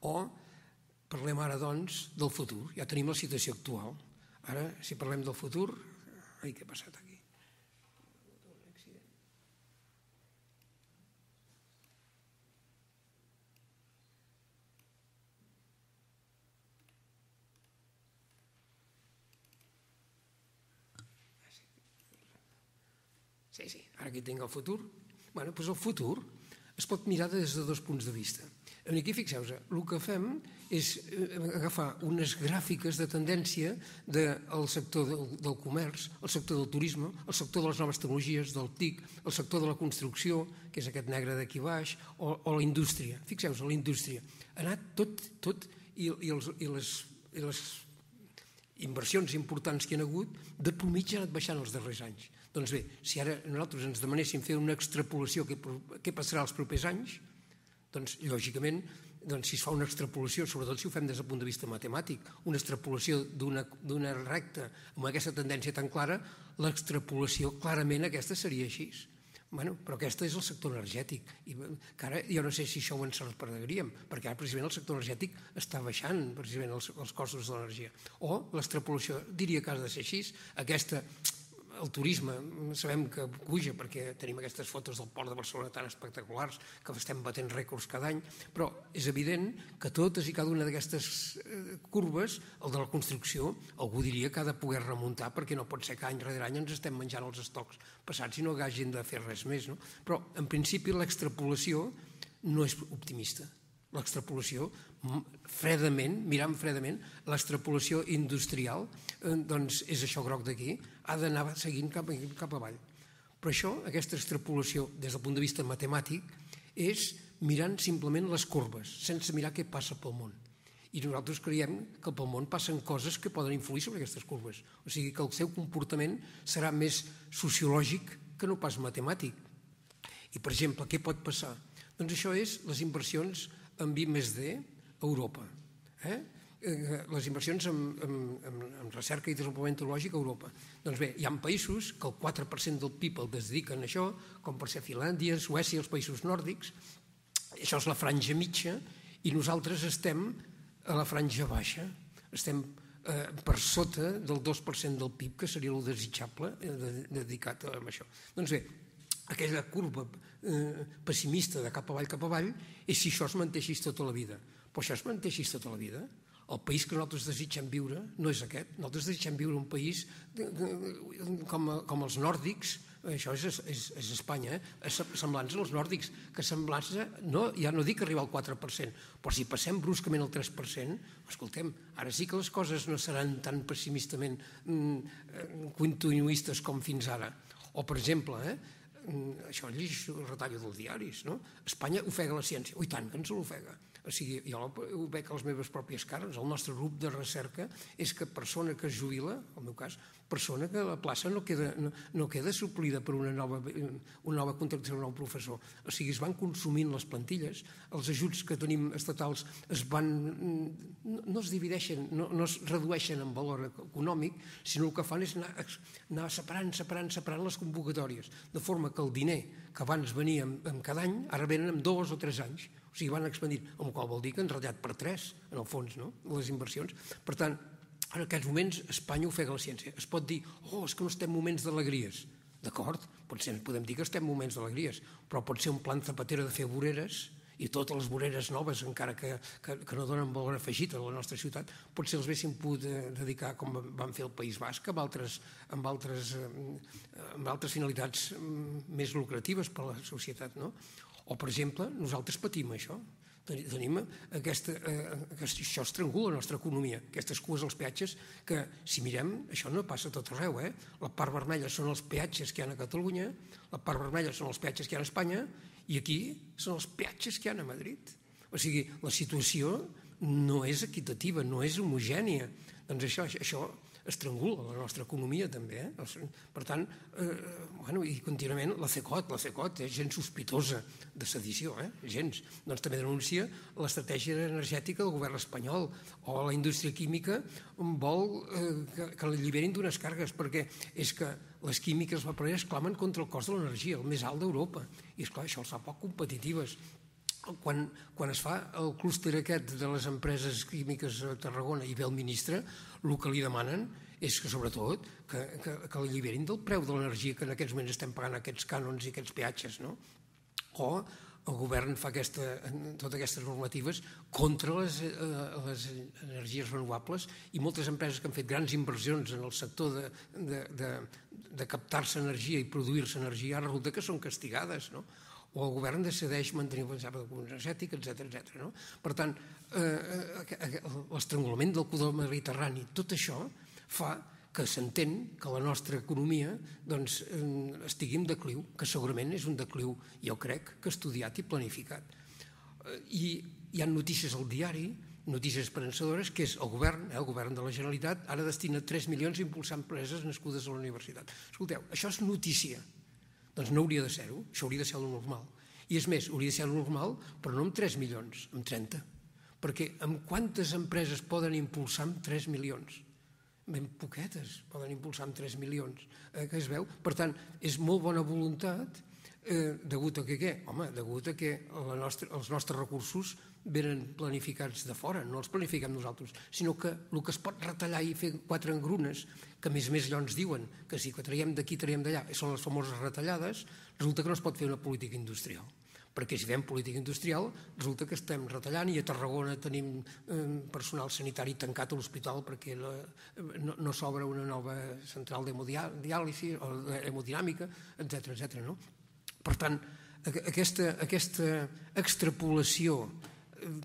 O parlem ara, doncs, del futur. Ja tenim la situació actual. Ara, si parlem del futur, ai, què ha passat aquí? Sí, sí, ara aquí tinc el futur. bueno, doncs el futur es pot mirar des de dos punts de vista. Aquí fixeu-vos, el que fem és eh, agafar unes gràfiques de tendència del sector del, del comerç, el sector del turisme, el sector de les noves tecnologies, del TIC, el sector de la construcció, que és aquest negre d'aquí baix, o, o la indústria. Fixeu-vos, la indústria. Ha anat tot, tot i, i, els, i, les, i les inversions importants que hi ha hagut, de mitja ha anat baixant els darrers anys. Doncs bé, si ara nosaltres ens demanéssim fer una extrapolació, què, què passarà els propers anys? Doncs, lògicament, doncs, si es fa una extrapolació, sobretot si ho fem des del punt de vista matemàtic, una extrapolació d'una recta amb aquesta tendència tan clara, l'extrapolació clarament aquesta seria així. Bueno, però aquest és el sector energètic i que ara jo no sé si això ho encertaríem perquè ara precisament el sector energètic està baixant precisament els, els costos de l'energia o l'extrapolació diria que ha de ser així aquesta el turisme sabem que puja perquè tenim aquestes fotos del port de Barcelona tan espectaculars que estem batent rècords cada any, però és evident que totes i cada una d'aquestes eh, curves, el de la construcció, algú diria que ha de poder remuntar perquè no pot ser que any rere any ens estem menjant els estocs passats i no hagin de fer res més. No? Però, en principi, l'extrapolació no és optimista. L'extrapolació, fredament, mirant fredament, l'extrapolació industrial eh, doncs és això groc d'aquí, ha d'anar seguint cap, cap avall. Però això, aquesta extrapolació des del punt de vista matemàtic, és mirant simplement les corbes, sense mirar què passa pel món. I nosaltres creiem que pel món passen coses que poden influir sobre aquestes corbes. O sigui que el seu comportament serà més sociològic que no pas matemàtic. I, per exemple, què pot passar? Doncs això és les inversions en I més D a Europa. Eh? Eh, les inversions en, en, en, en recerca i desenvolupament tecnològic a Europa. Doncs bé, hi ha països que el 4% del PIB el dediquen a això, com per ser Finlàndia, Suècia, els països nòrdics. Això és la franja mitja i nosaltres estem a la franja baixa. Estem eh, per sota del 2% del PIB, que seria el desitjable eh, de, dedicat a això. Doncs bé, aquella curva eh, pessimista de cap avall cap avall és si això es manteixis tota la vida. Però això es manteixis tota la vida? El país que nosaltres desitgem viure no és aquest. Nosaltres desitgem viure un país com, com els nòrdics, això és, és, és Espanya, eh? semblants als nòrdics, que semblants, no, ja no dic arribar al 4%, però si passem bruscament al 3%, escoltem, ara sí que les coses no seran tan pessimistament mm, continuistes com fins ara. O, per exemple, eh, això llegeix el retallo dels diaris, no? Espanya ofega la ciència. Ui, tant que ens l'ofega. O sigui, jo ho veig a les meves pròpies cares. El nostre grup de recerca és que persona que es jubila, en el meu cas, persona que la plaça no queda, no, no queda suplida per una nova, una nova contractació d'un nou professor. O sigui, es van consumint les plantilles, els ajuts que tenim estatals es van, no es divideixen, no, no es redueixen en valor econòmic, sinó el que fan és anar, anar separant, separant, separant les convocatòries, de forma que el diner que abans venia en cada any, ara venen en dos o tres anys. O sigui, van expandint, amb el qual vol dir que han ratllat per tres, en el fons, no? les inversions. Per tant, en aquests moments Espanya ofega la ciència. Es pot dir, oh, és que no estem moments d'alegries. D'acord, potser podem dir que estem moments d'alegries, però pot ser un plan zapatero de fer voreres i totes les voreres noves, encara que, que, que no donen valor afegit a la nostra ciutat, potser els haguéssim pogut eh, dedicar, com van fer el País Basc, amb altres, amb altres, eh, amb altres finalitats mm, més lucratives per a la societat. No? O, per exemple, nosaltres patim això. Tenim aquesta, eh, aquest, això estrangula la nostra economia, aquestes cues als peatges, que si mirem, això no passa tot arreu. Eh? La part vermella són els peatges que hi ha a Catalunya, la part vermella són els peatges que hi ha a Espanya, i aquí són els peatges que hi ha a Madrid. O sigui, la situació no és equitativa, no és homogènia. Doncs això, això estrangula la nostra economia també. Eh? Per tant, eh, bueno, i contínuament la CECOT, la CECOT és gent sospitosa de sedició, eh? gens. Doncs també denuncia l'estratègia energètica del govern espanyol o la indústria química vol eh, que, que l'alliberin d'unes cargues perquè és que les químiques vaporeres clamen contra el cost de l'energia, el més alt d'Europa. I és clar, això els fa poc competitives quan, quan es fa el clúster aquest de les empreses químiques a Tarragona i ve el ministre, el que li demanen és que sobretot que, que, que l'alliberin del preu de l'energia que en aquests moments estem pagant aquests cànons i aquests peatges, no? O el govern fa aquesta, totes aquestes normatives contra les, eh, les energies renovables i moltes empreses que han fet grans inversions en el sector de, de, de, de captar-se energia i produir-se energia, resulta que són castigades, no? O el govern decideix mantenir el principi de energètic, etc etc. No? Per tant, eh, eh l'estrangulament del cudó mediterrani, tot això fa que s'entén que la nostra economia doncs, eh, estigui en decliu, que segurament és un decliu, jo crec, que estudiat i planificat. Eh, I hi ha notícies al diari, notícies esperançadores, que és el govern, eh, el govern de la Generalitat, ara destina 3 milions a impulsar empreses nascudes a la universitat. Escolteu, això és notícia, doncs no hauria de ser-ho, això hauria de ser el normal. I és més, hauria de ser el normal, però no amb 3 milions, amb 30. Perquè amb quantes empreses poden impulsar amb 3 milions? Ben poquetes poden impulsar amb 3 milions, eh, que es veu. Per tant, és molt bona voluntat, eh, degut a que què? Home, degut a que la nostra, els nostres recursos venen planificats de fora, no els planifiquem nosaltres, sinó que el que es pot retallar i fer quatre engrunes, que a més a més allò ens diuen que si que traiem d'aquí, traiem d'allà, són les famoses retallades, resulta que no es pot fer una política industrial perquè si fem política industrial resulta que estem retallant i a Tarragona tenim eh, personal sanitari tancat a l'hospital perquè la, no, no s'obre una nova central d'hemodiàlisi o d'hemodinàmica, etc etc. no? Per tant, aquesta, aquesta extrapolació eh,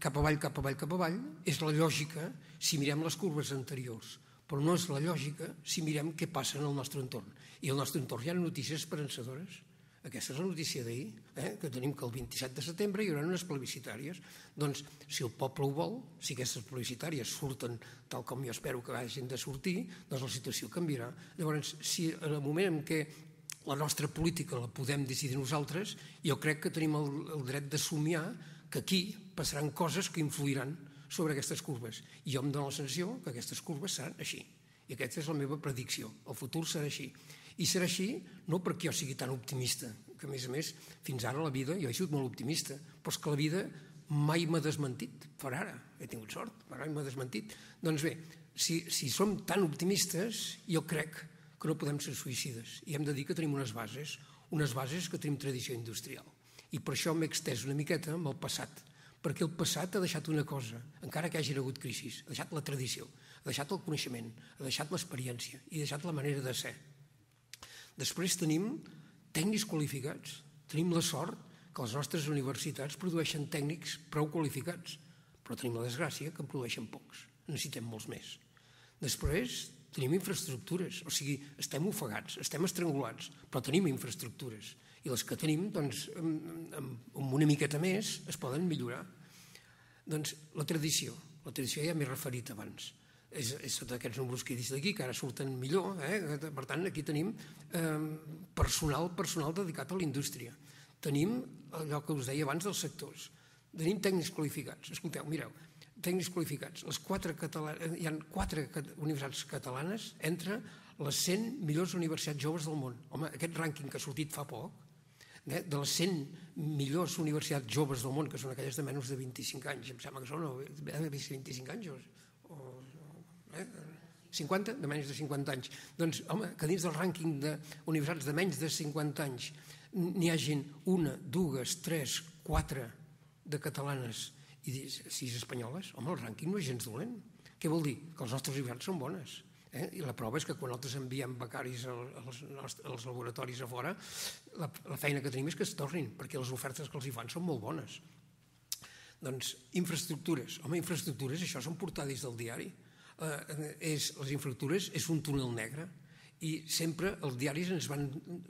cap avall, cap avall, cap avall, és la lògica si mirem les curves anteriors, però no és la lògica si mirem què passa en el nostre entorn. I al nostre entorn hi ha notícies esperançadores. Aquesta és la notícia d'ahir, eh? que tenim que el 27 de setembre hi haurà unes plebiscitàries. Doncs, si el poble ho vol, si aquestes plebiscitàries surten tal com jo espero que hagin de sortir, doncs la situació canviarà. Llavors, si en el moment en què la nostra política la podem decidir nosaltres, jo crec que tenim el, el dret de somiar que aquí passaran coses que influiran sobre aquestes curves. I jo em dono la sensació que aquestes curves seran així. I aquesta és la meva predicció. El futur serà així. I serà així no perquè jo sigui tan optimista, que a més a més fins ara la vida jo he sigut molt optimista, però és que la vida mai m'ha desmentit, per ara, he tingut sort, per ara m'ha desmentit. Doncs bé, si, si som tan optimistes, jo crec que no podem ser suïcides i hem de dir que tenim unes bases, unes bases que tenim tradició industrial. I per això m'he extès una miqueta amb el passat, perquè el passat ha deixat una cosa, encara que hagi hagut crisis, ha deixat la tradició, ha deixat el coneixement, ha deixat l'experiència i ha deixat la manera de ser. Després tenim tècnics qualificats. Tenim la sort que les nostres universitats produeixen tècnics prou qualificats, però tenim la desgràcia que en produeixen pocs. Necessitem molts més. Després tenim infraestructures, o sigui, estem ofegats, estem estrangulats, però tenim infraestructures. I les que tenim, doncs, amb, amb una miqueta més, es poden millorar. Doncs la tradició, la tradició ja m'he referit abans és, és sota aquests números que he dit aquí, que ara surten millor. Eh? Per tant, aquí tenim eh, personal, personal dedicat a la indústria. Tenim allò que us deia abans dels sectors. Tenim tècnics qualificats. Escolteu, mireu, tècnics qualificats. Les quatre català... Hi ha quatre universitats catalanes entre les 100 millors universitats joves del món. Home, aquest rànquing que ha sortit fa poc, eh, de les 100 millors universitats joves del món, que són aquelles de menys de 25 anys, em sembla que són, o, 25 anys, o, eh? 50, de menys de 50 anys. Doncs, home, que dins del rànquing d'universitats de menys de 50 anys n'hi hagin una, dues, tres, quatre de catalanes i sis espanyoles, home, el rànquing no és gens dolent. Què vol dir? Que les nostres universitats són bones. Eh? I la prova és que quan nosaltres enviem becaris als, als, als laboratoris a fora, la, la feina que tenim és que es tornin, perquè les ofertes que els hi fan són molt bones. Doncs infraestructures. Home, infraestructures, això són portades del diari eh, és, les infraestructures és un túnel negre i sempre els diaris ens van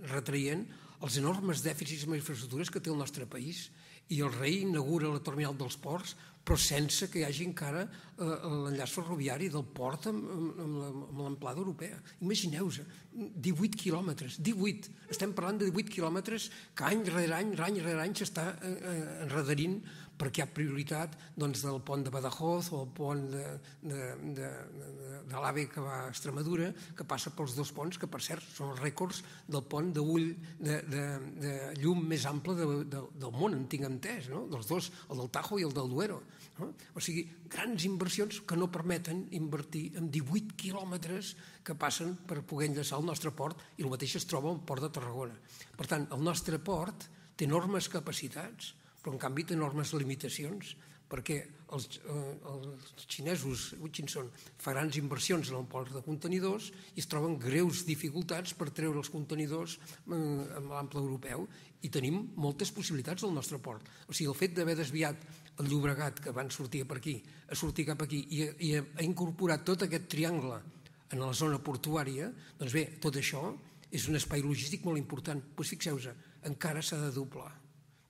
retraient els enormes dèficits en infraestructures que té el nostre país i el rei inaugura la terminal dels ports però sense que hi hagi encara eh, l'enllaç ferroviari del port amb, amb, amb l'amplada europea. Imagineu-vos, 18 quilòmetres, 18, estem parlant de 18 quilòmetres que any rere any, any rere any s'està eh, eh enredarint perquè hi ha prioritat doncs, del pont de Badajoz o el pont de, de, de, de, de l'AVE que va a Extremadura, que passa pels dos ponts, que per cert són els rècords del pont d'ull de, de, de llum més ample de, de, del món, en tinc entès, no? dels dos, el del Tajo i el del Duero. No? O sigui, grans inversions que no permeten invertir en 18 quilòmetres que passen per poder enllaçar el nostre port i el mateix es troba al port de Tarragona. Per tant, el nostre port té enormes capacitats, però en canvi té enormes limitacions perquè els, eh, els xinesos, Hutchinson, fa grans inversions en el port de contenidors i es troben greus dificultats per treure els contenidors eh, amb l'ample europeu i tenim moltes possibilitats al nostre port. O sigui, el fet d'haver desviat el Llobregat, que van sortir per aquí, a sortir cap aquí i, i ha incorporat tot aquest triangle en la zona portuària, doncs bé, tot això és un espai logístic molt important. Doncs fixeu-vos, encara s'ha de doblar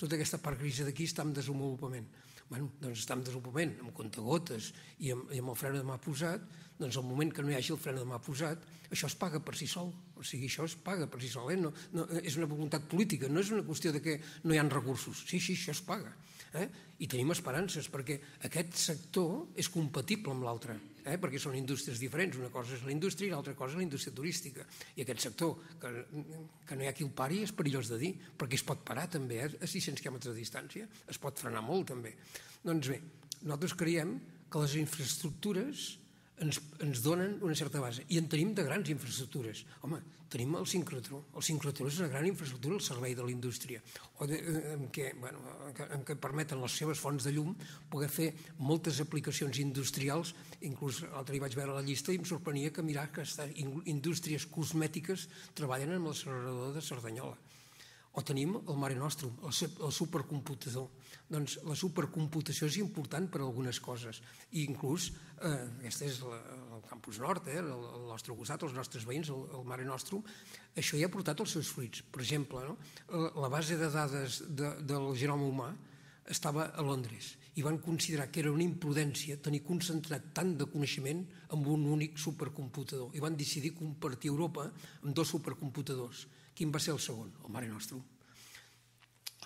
tota aquesta part grisa d'aquí està en desenvolupament. Bueno, doncs està en desenvolupament, amb contagotes i amb, i amb el fre de mà posat, doncs al moment que no hi hagi el fre de mà posat, això es paga per si sol. O sigui, això es paga per si sol. Eh? No, no, és una voluntat política, no és una qüestió de que no hi ha recursos. Sí, sí, això es paga. Eh? I tenim esperances, perquè aquest sector és compatible amb l'altre. eh? perquè són indústries diferents. Una cosa és la indústria i l'altra cosa és la indústria turística. I aquest sector, que, que no hi ha qui el pari, és perillós de dir, perquè es pot parar també, eh? a 600 km de distància, es pot frenar molt també. Doncs bé, nosaltres creiem que les infraestructures ens, ens donen una certa base. I en tenim de grans infraestructures. Home, tenim el sincrotró. El sincrotró és una gran infraestructura al servei de la indústria, o de, eh, en, què, bueno, en, què, en què permeten les seves fonts de llum poder fer moltes aplicacions industrials. Inclús l'altre dia vaig veure la llista i em sorprenia que mirar que indústries cosmètiques treballen amb l'accelerador de Cerdanyola o tenim el Mare Nostrum, el supercomputador. Doncs la supercomputació és important per a algunes coses. I inclús, eh, aquest és la, el Campus Nord, eh, el, el nostre costat, els nostres veïns, el, el Mare Nostrum, això ja ha portat els seus fruits. Per exemple, no? la base de dades de, del genoma humà estava a Londres i van considerar que era una imprudència tenir concentrat tant de coneixement en un únic supercomputador i van decidir compartir Europa amb dos supercomputadors Quin va ser el segon? El Mare Nostrum.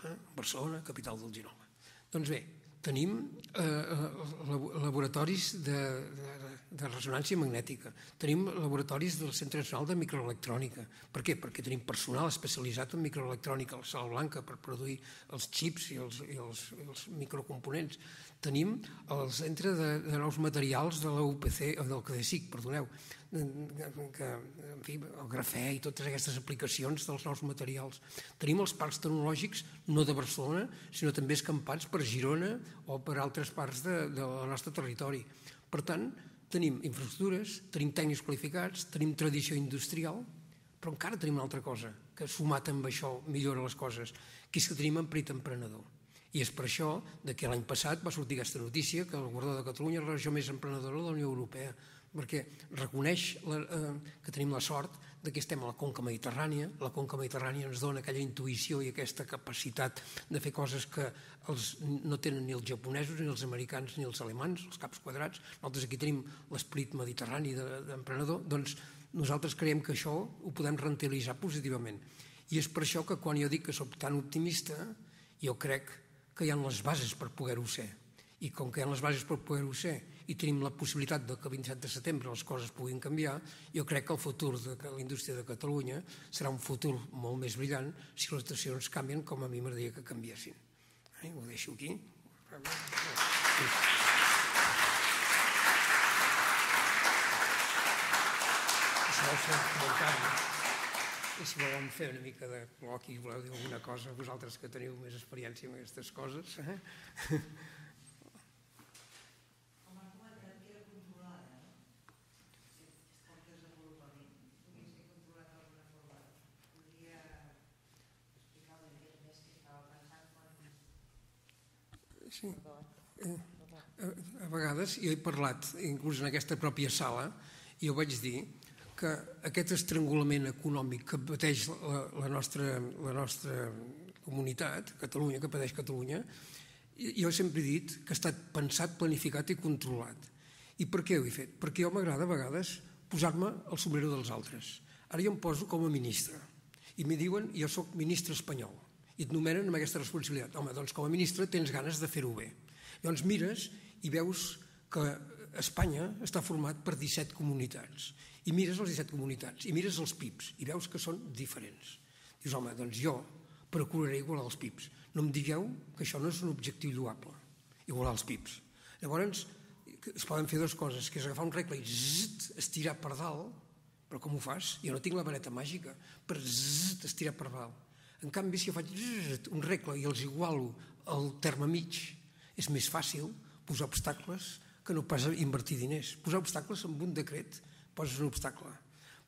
Eh? Barcelona, capital del genoma. Doncs bé, tenim eh, eh laboratoris de, de, de resonància magnètica, tenim laboratoris del Centre Nacional de Microelectrònica. Per què? Perquè tenim personal especialitzat en microelectrònica, la sala blanca, per produir els xips i els, i els, i els microcomponents. Tenim el Centre de, de Nous Materials de la UPC, del CDSIC, perdoneu, que, en fi, el grafè i totes aquestes aplicacions dels nous materials. Tenim els parcs tecnològics no de Barcelona, sinó també escampats per Girona o per altres parts de, del nostre territori. Per tant, tenim infraestructures, tenim tècnics qualificats, tenim tradició industrial, però encara tenim una altra cosa, que sumat amb això millora les coses, que és que tenim emprit emprenedor. I és per això que l'any passat va sortir aquesta notícia que el Guardó de Catalunya és la regió més emprenedora de la Unió Europea perquè reconeix la, eh, que tenim la sort de que estem a la conca mediterrània, la conca mediterrània ens dona aquella intuïció i aquesta capacitat de fer coses que els, no tenen ni els japonesos, ni els americans, ni els alemans, els caps quadrats. Nosaltres aquí tenim l'esperit mediterrani d'emprenedor, de, doncs nosaltres creiem que això ho podem rentabilitzar positivament. I és per això que quan jo dic que sóc tan optimista, jo crec que hi ha les bases per poder-ho ser. I com que hi ha les bases per poder-ho ser i tenim la possibilitat de que el 27 de setembre les coses puguin canviar, jo crec que el futur de la indústria de Catalunya serà un futur molt més brillant si les situacions canvien com a mi m'agradaria que canviessin. Eh? Ho deixo aquí. Comentari, i si volem fer una mica de col·loqui voleu dir alguna cosa, vosaltres que teniu més experiència en aquestes coses, eh? Sí. Eh, a vegades, jo he parlat, inclús en aquesta pròpia sala, i jo vaig dir que aquest estrangulament econòmic que pateix la, la, nostra, la nostra comunitat, Catalunya, que pateix Catalunya, jo sempre he dit que ha estat pensat, planificat i controlat. I per què ho he fet? Perquè jo m'agrada a vegades posar-me al sombrero dels altres. Ara jo em poso com a ministre i me diuen jo sóc ministre espanyol i et nomenen amb aquesta responsabilitat. Home, doncs com a ministre tens ganes de fer-ho bé. Llavors mires i veus que Espanya està format per 17 comunitats. I mires les 17 comunitats, i mires els PIBs, i veus que són diferents. Dius, home, doncs jo procuraré igualar els PIBs. No em digueu que això no és un objectiu lloable, igualar els PIBs. Llavors, es poden fer dues coses, que és agafar un regle i zzzt, estirar per dalt, però com ho fas? Jo no tinc la vareta màgica per estirar per dalt en canvi, si jo faig un regle i els igualo al terme mig, és més fàcil posar obstacles que no pas invertir diners. Posar obstacles amb un decret, poses un obstacle.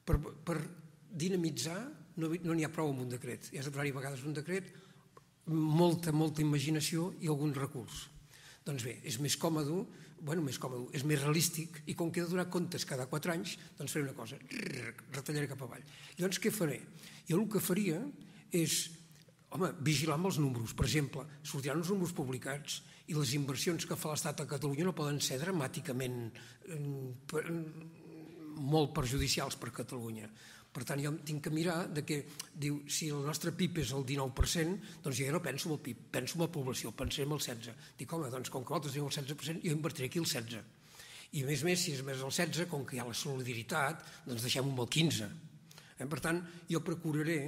Per, per dinamitzar no n'hi no ha prou amb un decret. Has de posar-hi vegades un decret, molta, molta imaginació i algun recurs. Doncs bé, és més còmode, bueno, més còmode, és més realístic i com que he de donar comptes cada quatre anys, doncs faré una cosa, retallaré cap avall. Llavors què faré? Jo el que faria és home, vigilar amb els números. Per exemple, sortiran uns números publicats i les inversions que fa l'Estat a Catalunya no poden ser dramàticament eh, molt perjudicials per Catalunya. Per tant, jo tinc que mirar de que, diu, si el nostre PIB és el 19%, doncs jo ja no penso en el PIB, penso en la població, pensem en el 16%. Dic, home, doncs com que vosaltres teniu el 16%, jo invertiré aquí el 16%. I a més a més, si és més del 16, com que hi ha la solidaritat, doncs deixem-ho amb el 15. Eh? Per tant, jo procuraré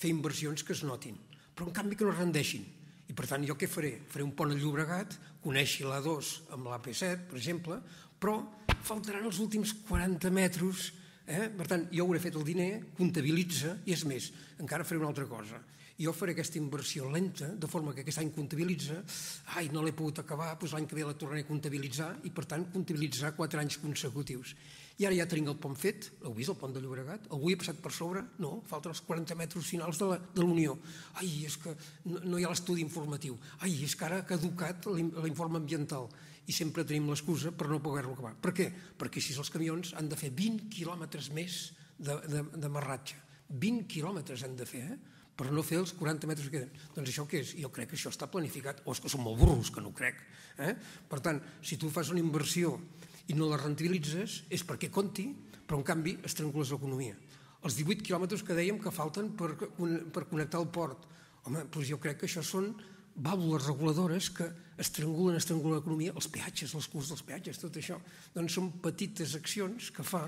fer inversions que es notin, però en canvi que no rendeixin. I per tant, jo què faré? Faré un pont al Llobregat, coneixi l'A2 amb l'AP7, per exemple, però faltaran els últims 40 metres. Eh? Per tant, jo hauré fet el diner, comptabilitza, i és més, encara faré una altra cosa jo faré aquesta inversió lenta, de forma que aquest any comptabilitza, ai, no l'he pogut acabar, doncs l'any que ve la tornaré a comptabilitzar i, per tant, comptabilitzarà quatre anys consecutius. I ara ja tenim el pont fet, heu vist el pont de Llobregat? Hi ha passat per sobre? No, falten els 40 metres finals de l'Unió. Ai, és que no, no hi ha l'estudi informatiu. Ai, és que ara ha caducat l'informe ambiental i sempre tenim l'excusa per no poder-lo acabar. Per què? Perquè si els camions han de fer 20 quilòmetres més de, de, de marratge. 20 quilòmetres han de fer, eh? per no fer els 40 metres que queden. Doncs això què és? Jo crec que això està planificat, o és que són molt burros, que no crec. Eh? Per tant, si tu fas una inversió i no la rentabilitzes, és perquè compti, però en canvi estrangules l'economia. Els 18 quilòmetres que dèiem que falten per, per connectar el port, home, doncs jo crec que això són vàlvules reguladores que estrangulen, estrangulen l'economia, els peatges, els curs dels peatges, tot això. Doncs són petites accions que fa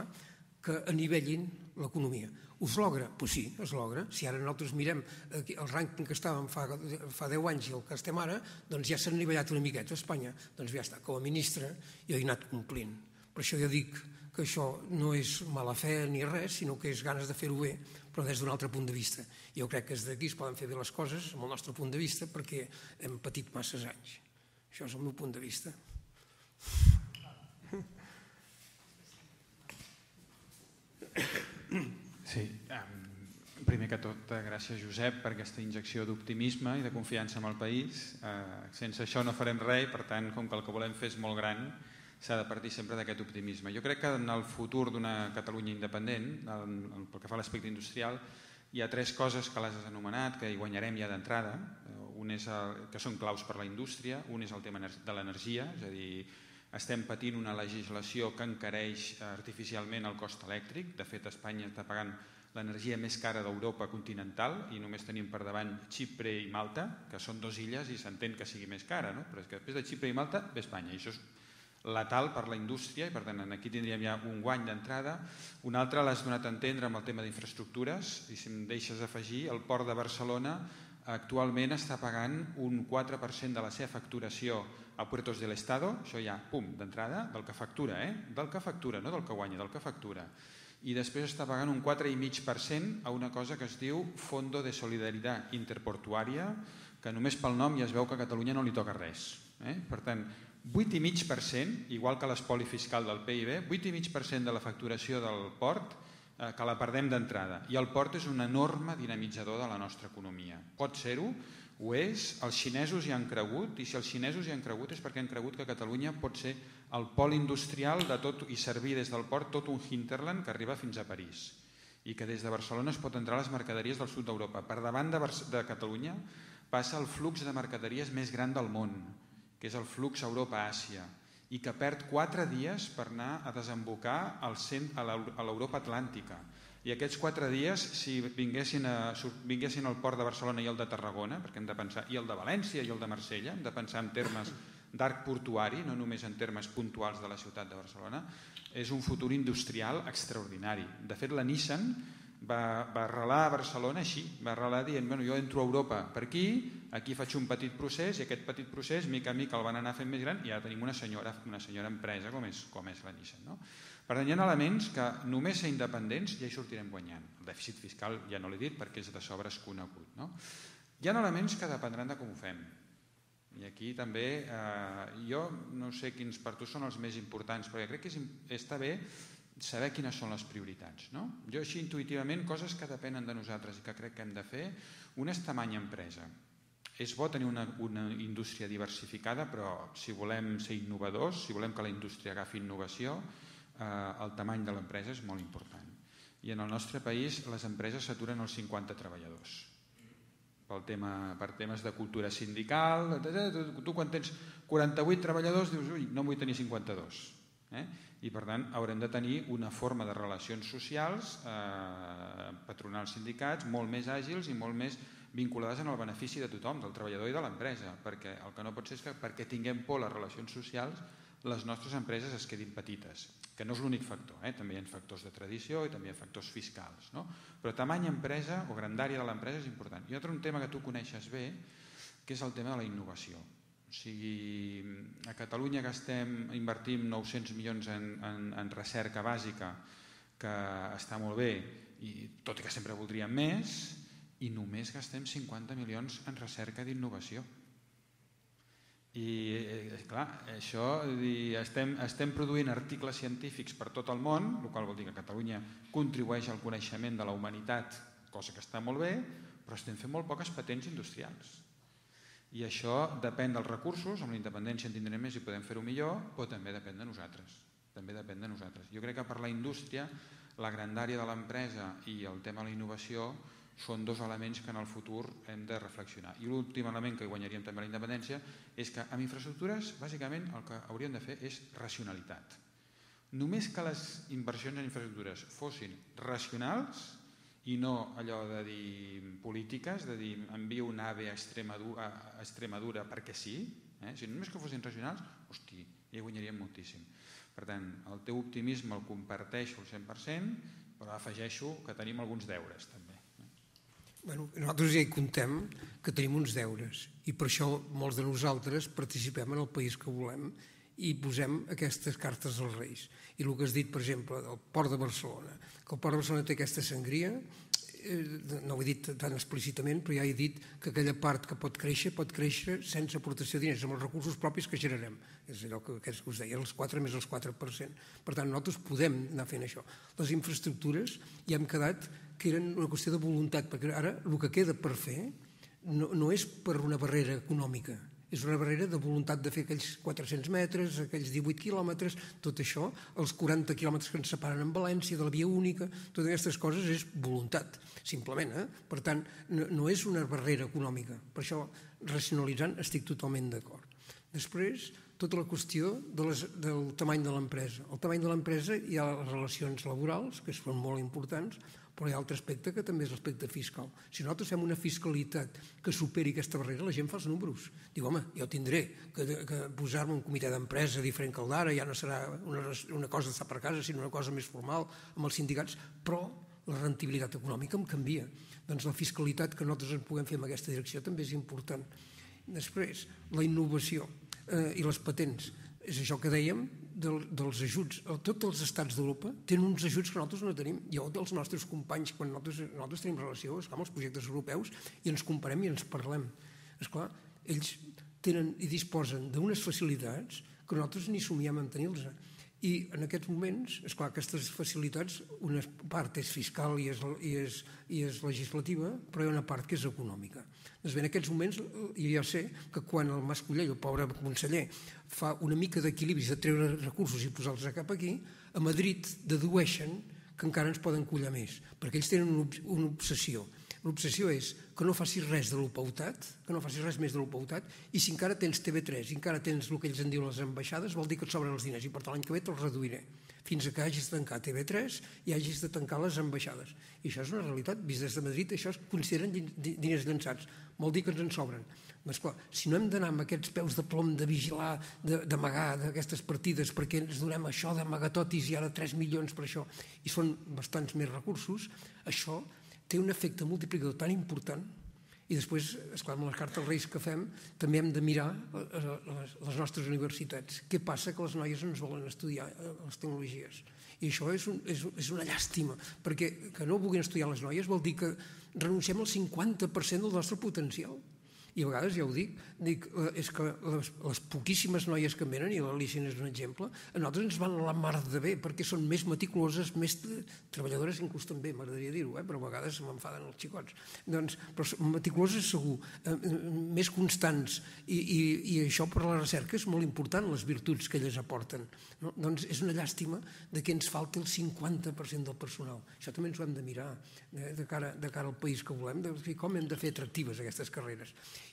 que anivellin l'economia. Us logra? Pues sí, es logra. Si ara nosaltres mirem el rànquing que estàvem fa, fa 10 anys i el que estem ara, doncs ja s'ha nivellat una miqueta a Espanya. Doncs ja està, com a ministre jo he anat complint. Per això jo dic que això no és mala fe ni res, sinó que és ganes de fer-ho bé, però des d'un altre punt de vista. Jo crec que des d'aquí es poden fer bé les coses, amb el nostre punt de vista, perquè hem patit masses anys. Això és el meu punt de vista. Sí, primer que tot, eh, gràcies Josep per aquesta injecció d'optimisme i de confiança en el país. Eh, sense això no farem res, per tant, com que el que volem fer és molt gran, s'ha de partir sempre d'aquest optimisme. Jo crec que en el futur d'una Catalunya independent, pel que fa a l'aspecte industrial, hi ha tres coses que les has anomenat, que hi guanyarem ja d'entrada. Eh, un és el, que són claus per la indústria, un és el tema de l'energia, és a dir, estem patint una legislació que encareix artificialment el cost elèctric. De fet, Espanya està pagant l'energia més cara d'Europa continental i només tenim per davant Xipre i Malta, que són dues illes i s'entén que sigui més cara, no? però és que després de Xipre i Malta ve Espanya i això és letal per la indústria i per tant aquí tindríem ja un guany d'entrada. Un altre l'has donat a entendre amb el tema d'infraestructures i si em deixes afegir, el port de Barcelona actualment està pagant un 4% de la seva facturació a Puertos del Estado, això ja, pum, d'entrada, del que factura, eh? del que factura, no del que guanya, del que factura. I després està pagant un 4,5% a una cosa que es diu Fondo de Solidaritat Interportuària, que només pel nom ja es veu que a Catalunya no li toca res. Eh? Per tant, 8,5%, igual que l'espoli fiscal del PIB, 8,5% de la facturació del port eh, que la perdem d'entrada. I el port és un enorme dinamitzador de la nostra economia. Pot ser-ho, ho és, els xinesos hi han cregut i si els xinesos hi han cregut és perquè han cregut que Catalunya pot ser el pol industrial de tot i servir des del port tot un hinterland que arriba fins a París i que des de Barcelona es pot entrar a les mercaderies del sud d'Europa. Per davant de, de Catalunya passa el flux de mercaderies més gran del món, que és el flux Europa-Àsia, i que perd quatre dies per anar a desembocar al cent, a l'Europa Atlàntica i aquests quatre dies, si vinguessin, a, vinguessin al port de Barcelona i el de Tarragona, perquè hem de pensar, i el de València i el de Marsella, hem de pensar en termes d'arc portuari, no només en termes puntuals de la ciutat de Barcelona, és un futur industrial extraordinari. De fet, la Nissan va, va arrelar a Barcelona així, va arrelar dient, bueno, jo entro a Europa per aquí, aquí faig un petit procés i aquest petit procés, mica a mica el van anar fent més gran i ara tenim una senyora, una senyora empresa com és, com és la Nissan. No? Per tant, hi ha elements que només ser independents ja hi sortirem guanyant. El dèficit fiscal ja no l'he dit perquè és de sobres conegut. No? Hi ha elements que dependran de com ho fem. I aquí també, eh, jo no sé quins per tu són els més importants, perquè crec que és, està bé saber quines són les prioritats. No? Jo així intuïtivament, coses que depenen de nosaltres i que crec que hem de fer, una és tamany empresa. És bo tenir una, una indústria diversificada, però si volem ser innovadors, si volem que la indústria agafi innovació, el tamany de l'empresa és molt important. I en el nostre país les empreses s'aturen els 50 treballadors. Pel tema, per temes de cultura sindical, tu quan tens 48 treballadors dius, ui, no vull tenir 52. Eh? I per tant haurem de tenir una forma de relacions socials, eh, patronals sindicats, molt més àgils i molt més vinculades en el benefici de tothom, del treballador i de l'empresa, perquè el que no pot ser és que perquè tinguem por les relacions socials les nostres empreses es quedin petites, que no és l'únic factor, eh? també hi ha factors de tradició i també hi ha factors fiscals. No? Però tamany empresa o grandària de l'empresa és important. I altre un tema que tu coneixes bé, que és el tema de la innovació. O sigui, a Catalunya gastem, invertim 900 milions en, en, en recerca bàsica, que està molt bé, i tot i que sempre voldríem més, i només gastem 50 milions en recerca d'innovació. I eh, clar, això dir, estem, estem produint articles científics per tot el món, el qual vol dir que Catalunya contribueix al coneixement de la humanitat, cosa que està molt bé, però estem fent molt poques patents industrials. I això depèn dels recursos, amb la independència en tindrem més i podem fer-ho millor, però també depèn de nosaltres. També depèn de nosaltres. Jo crec que per la indústria, la grandària de l'empresa i el tema de la innovació són dos elements que en el futur hem de reflexionar. I l'últim element que guanyaríem també la independència és que amb infraestructures, bàsicament, el que hauríem de fer és racionalitat. Només que les inversions en infraestructures fossin racionals, i no allò de dir polítiques, de dir envio un AVE a Extremadura, a Extremadura perquè sí, eh? si només que fossin regionals, hosti, ja guanyaríem moltíssim. Per tant, el teu optimisme el comparteixo al 100%, però afegeixo que tenim alguns deures també. Bueno, nosaltres ja hi contem que tenim uns deures i per això molts de nosaltres participem en el país que volem i posem aquestes cartes als Reis. I el que has dit, per exemple, del Port de Barcelona, que el Port de Barcelona té aquesta sangria, eh, no ho he dit tan explícitament, però ja he dit que aquella part que pot créixer, pot créixer sense aportació de diners, amb els recursos propis que generem. És allò que, que us deia, els 4 més els 4%. Per tant, nosaltres podem anar fent això. Les infraestructures ja hem quedat que eren una qüestió de voluntat, perquè ara el que queda per fer no, no és per una barrera econòmica, és una barrera de voluntat de fer aquells 400 metres, aquells 18 quilòmetres, tot això, els 40 quilòmetres que ens separen en València, de la via única, totes aquestes coses és voluntat, simplement. Eh? Per tant, no, no és una barrera econòmica. Per això, racionalitzant, estic totalment d'acord. Després, tota la qüestió de les, del tamany de l'empresa. El tamany de l'empresa hi ha les relacions laborals, que són molt importants, però hi ha altre aspecte que també és l'aspecte fiscal. Si nosaltres fem una fiscalitat que superi aquesta barrera, la gent fa els números. Diu, home, jo tindré que, que posar-me un comitè d'empresa diferent que el d'ara, ja no serà una, una cosa d'estar per casa, sinó una cosa més formal amb els sindicats, però la rentabilitat econòmica em canvia. Doncs la fiscalitat que nosaltres en puguem fer en aquesta direcció també és important. Després, la innovació eh, i les patents. És això que dèiem, del, dels ajuts. Tots els estats d'Europa tenen uns ajuts que nosaltres no tenim. Jo dels nostres companys, quan nosaltres, nosaltres tenim relació esclar, amb els projectes europeus i ens comparem i ens parlem. Esclar, ells tenen i disposen d'unes facilitats que nosaltres ni somiem en tenir-los. I en aquests moments, és clar, aquestes facilitats, una part és fiscal i és, i, és, i és legislativa, però hi ha una part que és econòmica. Doncs bé, en aquests moments, jo ja sé que quan el Mascollell, el pobre conseller, fa una mica d'equilibris de treure recursos i posar-los cap aquí, a Madrid dedueixen que encara ens poden collar més, perquè ells tenen una obsessió L'obsessió és que no facis res de l'opautat, que no facis res més de l'opautat, i si encara tens TV3 i encara tens el que ells en diuen les ambaixades, vol dir que et sobren els diners i per tant l'any que ve te'ls reduiré fins a que hagis de tancar TV3 i hagis de tancar les ambaixades. I això és una realitat. Vist des de Madrid, això es consideren diners llançats. Vol dir que ens en sobren. Doncs clar, si no hem d'anar amb aquests peus de plom de vigilar, d'amagar d'aquestes partides perquè ens donem això d'amagatotis i ara 3 milions per això, i són bastants més recursos, això té un efecte multiplicador tan important i després, esclar, amb les cartes reis que fem, també hem de mirar les, les nostres universitats. Què passa que les noies no ens volen estudiar eh, les tecnologies? I això és, un, és, és una llàstima, perquè que no vulguin estudiar les noies vol dir que renunciem al 50% del nostre potencial. I a vegades, ja ho dic, dic eh, és que les, les poquíssimes noies que venen, i l'Alicia és un exemple, a nosaltres ens van a la mar de bé, perquè són més meticuloses, més treballadores, inclús també, m'agradaria dir-ho, eh? però a vegades m'enfaden els xicots. Doncs, però meticuloses segur, eh, més constants, i, i, i això per la recerca és molt important, les virtuts que elles aporten. No? Doncs és una llàstima de que ens falti el 50% del personal. Això també ens ho hem de mirar eh, de, cara, de cara al país que volem, de com hem de fer atractives aquestes carreres.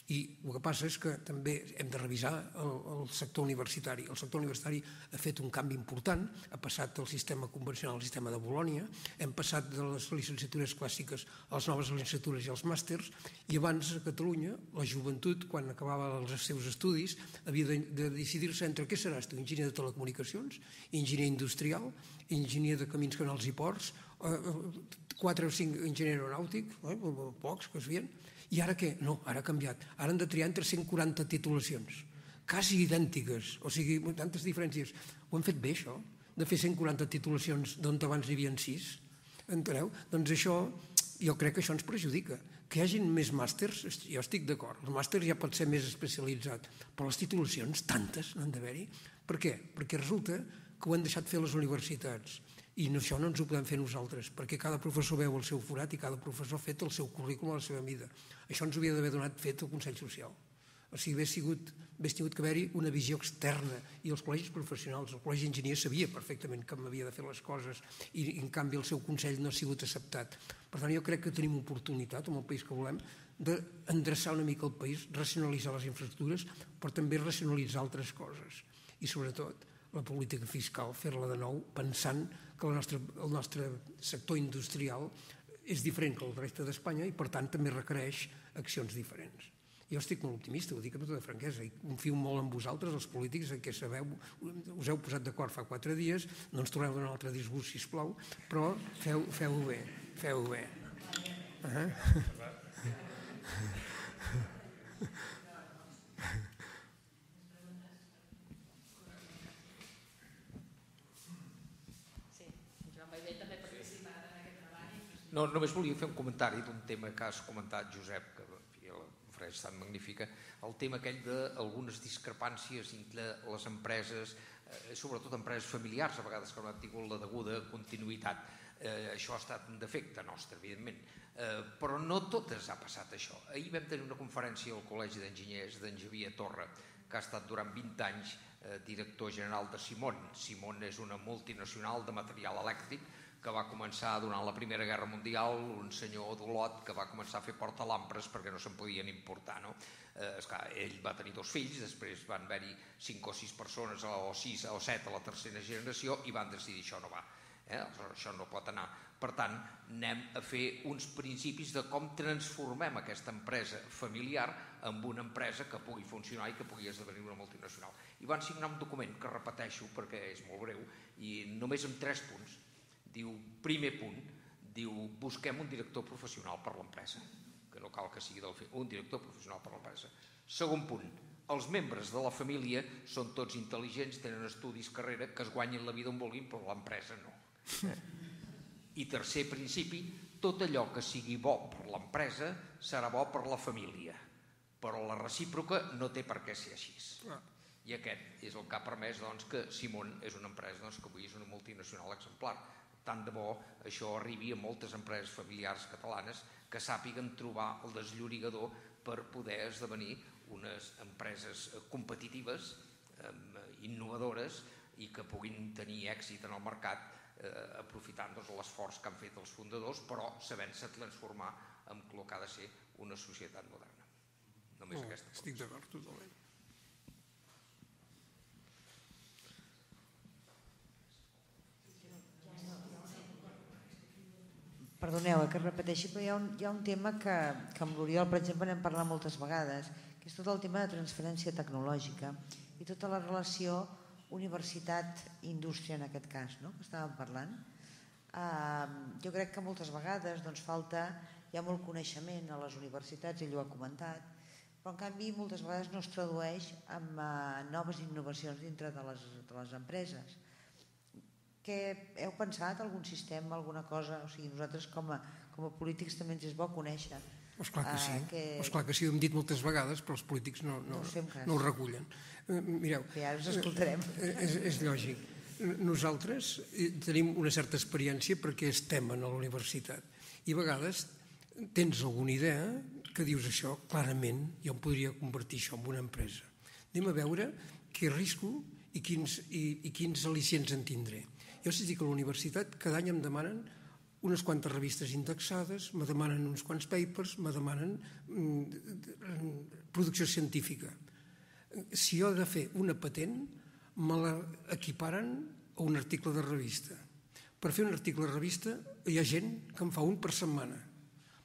I el que passa és que també hem de revisar el, el sector universitari. El sector universitari ha fet un canvi important, ha passat del sistema convencional al sistema de Bolònia, hem passat de les llicenciatures clàssiques a les noves llicenciatures i als màsters, i abans a Catalunya la joventut, quan acabava els seus estudis, havia de, de decidir-se entre què seràs tu, enginyer de telecomunicacions, enginyer industrial, enginyer de camins, canals i ports, eh, eh quatre o cinc enginyer aeronàutic, eh, pocs que es veien, i ara què? No, ara ha canviat. Ara han de triar entre 140 titulacions, quasi idèntiques, o sigui, tantes diferències. Ho hem fet bé, això, de fer 140 titulacions d'on abans n'hi havia 6. Enteneu? Doncs això, jo crec que això ens perjudica. Que hi hagin més màsters, jo estic d'acord. El màster ja pot ser més especialitzat, però les titulacions, tantes, n'han d'haver-hi. Per què? Perquè resulta que ho han deixat fer les universitats i això no ens ho podem fer nosaltres, perquè cada professor veu el seu forat i cada professor ha fet el seu currículum a la seva mida. Això ens havia d'haver donat fet el Consell Social. O sigui, hauria sigut, hauria tingut que haver-hi una visió externa i els col·legis professionals, el col·legi d'enginyers sabia perfectament com havia de fer les coses i en canvi el seu Consell no ha sigut acceptat. Per tant, jo crec que tenim oportunitat, amb el país que volem, d'endreçar una mica el país, racionalitzar les infraestructures, però també racionalitzar altres coses. I sobretot, la política fiscal, fer-la de nou pensant que el nostre, el nostre sector industrial és diferent que el resta d'Espanya i per tant també requereix accions diferents. Jo estic molt optimista, ho dic amb tota franquesa, i confio molt en vosaltres, els polítics, que sabeu, us heu posat d'acord fa quatre dies, no ens torneu un altre disgust, sisplau, però feu, feu-ho bé, feu-ho bé. Uh -huh. No, només volia fer un comentari d'un tema que has comentat, Josep, que la conferència tan magnífica, el tema aquell d'algunes discrepàncies entre les empreses, eh, sobretot empreses familiars, a vegades que no han tingut la deguda continuïtat. Eh, això ha estat un defecte nostre, evidentment. Eh, però no totes ha passat això. Ahir vam tenir una conferència al Col·legi d'Enginyers d'en Javier Torra, que ha estat durant 20 anys eh, director general de Simon. Simon és una multinacional de material elèctric que va començar durant la Primera Guerra Mundial, un senyor d'Olot que va començar a fer portalampres perquè no se'n podien importar. No? Eh, esclar, ell va tenir dos fills, després van haver-hi cinc o sis persones, o sis o set a la tercera generació, i van decidir això no va. Eh? Això no pot anar. Per tant, anem a fer uns principis de com transformem aquesta empresa familiar en una empresa que pugui funcionar i que pugui esdevenir una multinacional. I van signar un document que repeteixo perquè és molt breu i només amb tres punts Diu, primer punt, diu, busquem un director professional per l'empresa, que no cal que sigui del un director professional per l'empresa. Segon punt, els membres de la família són tots intel·ligents, tenen estudis, carrera, que es guanyin la vida on vulguin, però l'empresa no. I tercer principi, tot allò que sigui bo per l'empresa serà bo per la família, però la recíproca no té per què ser així. I aquest és el que ha permès doncs, que Simon és una empresa doncs, que avui és una multinacional exemplar tant de bo això arribi a moltes empreses familiars catalanes que sàpiguen trobar el desllorigador per poder esdevenir unes empreses competitives, eh, innovadores i que puguin tenir èxit en el mercat eh, aprofitant doncs, l'esforç que han fet els fundadors, però sabent-se transformar en el que ha de ser una societat moderna. Només oh, aquesta. Estic d'acord totalment. Perdoneu eh, que repeteixi, però hi ha un, hi ha un tema que, que amb l'Oriol, per exemple, n'hem parlat moltes vegades, que és tot el tema de transferència tecnològica i tota la relació universitat-indústria en aquest cas, no? que estàvem parlant. Uh, jo crec que moltes vegades doncs, falta, hi ha molt coneixement a les universitats, ell ho ha comentat, però en canvi moltes vegades no es tradueix en uh, noves innovacions dintre de les, de les empreses que heu pensat algun sistema, alguna cosa? O sigui, nosaltres com a, com a polítics també ens és bo conèixer. És clar que sí, uh, que... clar que sí, ho hem dit moltes vegades, però els polítics no, no, no, no ho recullen. Uh, mireu, que ja us escoltarem. Uh, és, és lògic. Nosaltres tenim una certa experiència perquè estem a la universitat i a vegades tens alguna idea que dius això, clarament, jo em podria convertir això en una empresa. Anem a veure què risco i quins, i, i quins al·licients en tindré. Jo dir que a la universitat cada any em demanen unes quantes revistes indexades, me demanen uns quants papers, me demanen mm, producció científica. Si jo he de fer una patent, me l'equiparen a un article de revista. Per fer un article de revista hi ha gent que en fa un per setmana.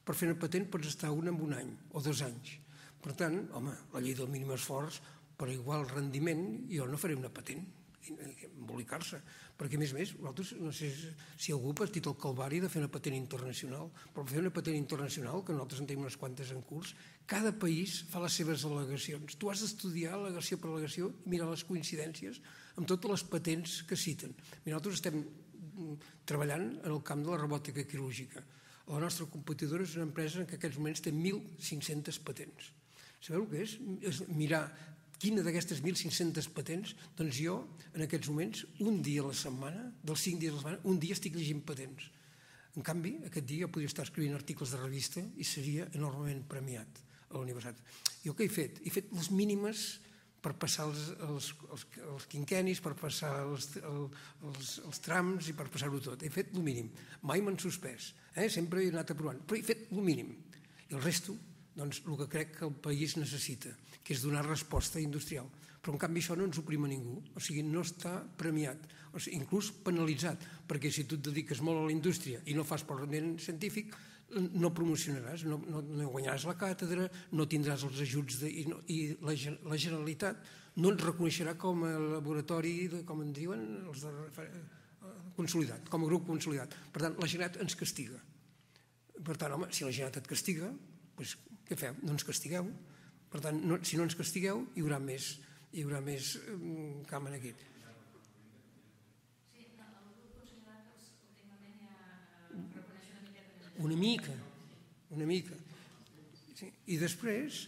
Per fer una patent pots estar un en un any o dos anys. Per tant, home, la llei del mínim esforç, per igual rendiment, jo no faré una patent embolicar-se, perquè a més a més, nosaltres, no sé si algú ha patit el calvari de fer una patent internacional, però fer una patent internacional, que nosaltres en tenim unes quantes en curs, cada país fa les seves al·legacions. Tu has d'estudiar al·legació per al·legació i mirar les coincidències amb totes les patents que citen. Mira, nosaltres estem mm, treballant en el camp de la robòtica quirúrgica. La nostra competidora és una empresa en què en aquests moments té 1.500 patents. Sabeu que és? És mirar quina d'aquestes 1.500 patents, doncs jo, en aquests moments, un dia a la setmana, dels 5 dies a la setmana, un dia estic llegint patents. En canvi, aquest dia podria estar escrivint articles de revista i seria enormement premiat a la universitat. Jo què he fet? He fet les mínimes per passar els, els, els, els quinquenis, per passar els, els, els trams i per passar-ho tot. He fet el mínim. Mai m'han suspès. Eh? Sempre he anat aprovant. Però he fet el mínim. I el resto, doncs, el que crec que el país necessita que és donar resposta industrial. Però en canvi això no ens ho prima ningú, o sigui, no està premiat, o sigui, inclús penalitzat, perquè si tu et dediques molt a la indústria i no fas parlament científic, no promocionaràs, no, no, no guanyaràs la càtedra, no tindràs els ajuts de, i, no, i la, la Generalitat no et reconeixerà com a laboratori, de, com en diuen, els de, consolidat, com a grup consolidat. Per tant, la Generalitat ens castiga. Per tant, home, si la Generalitat et castiga, doncs, què feu? No ens castigueu, per tant, no, si no ens castigueu, hi haurà més, hi haurà més um, camp en aquest. Una mica, una mica. Sí. I després,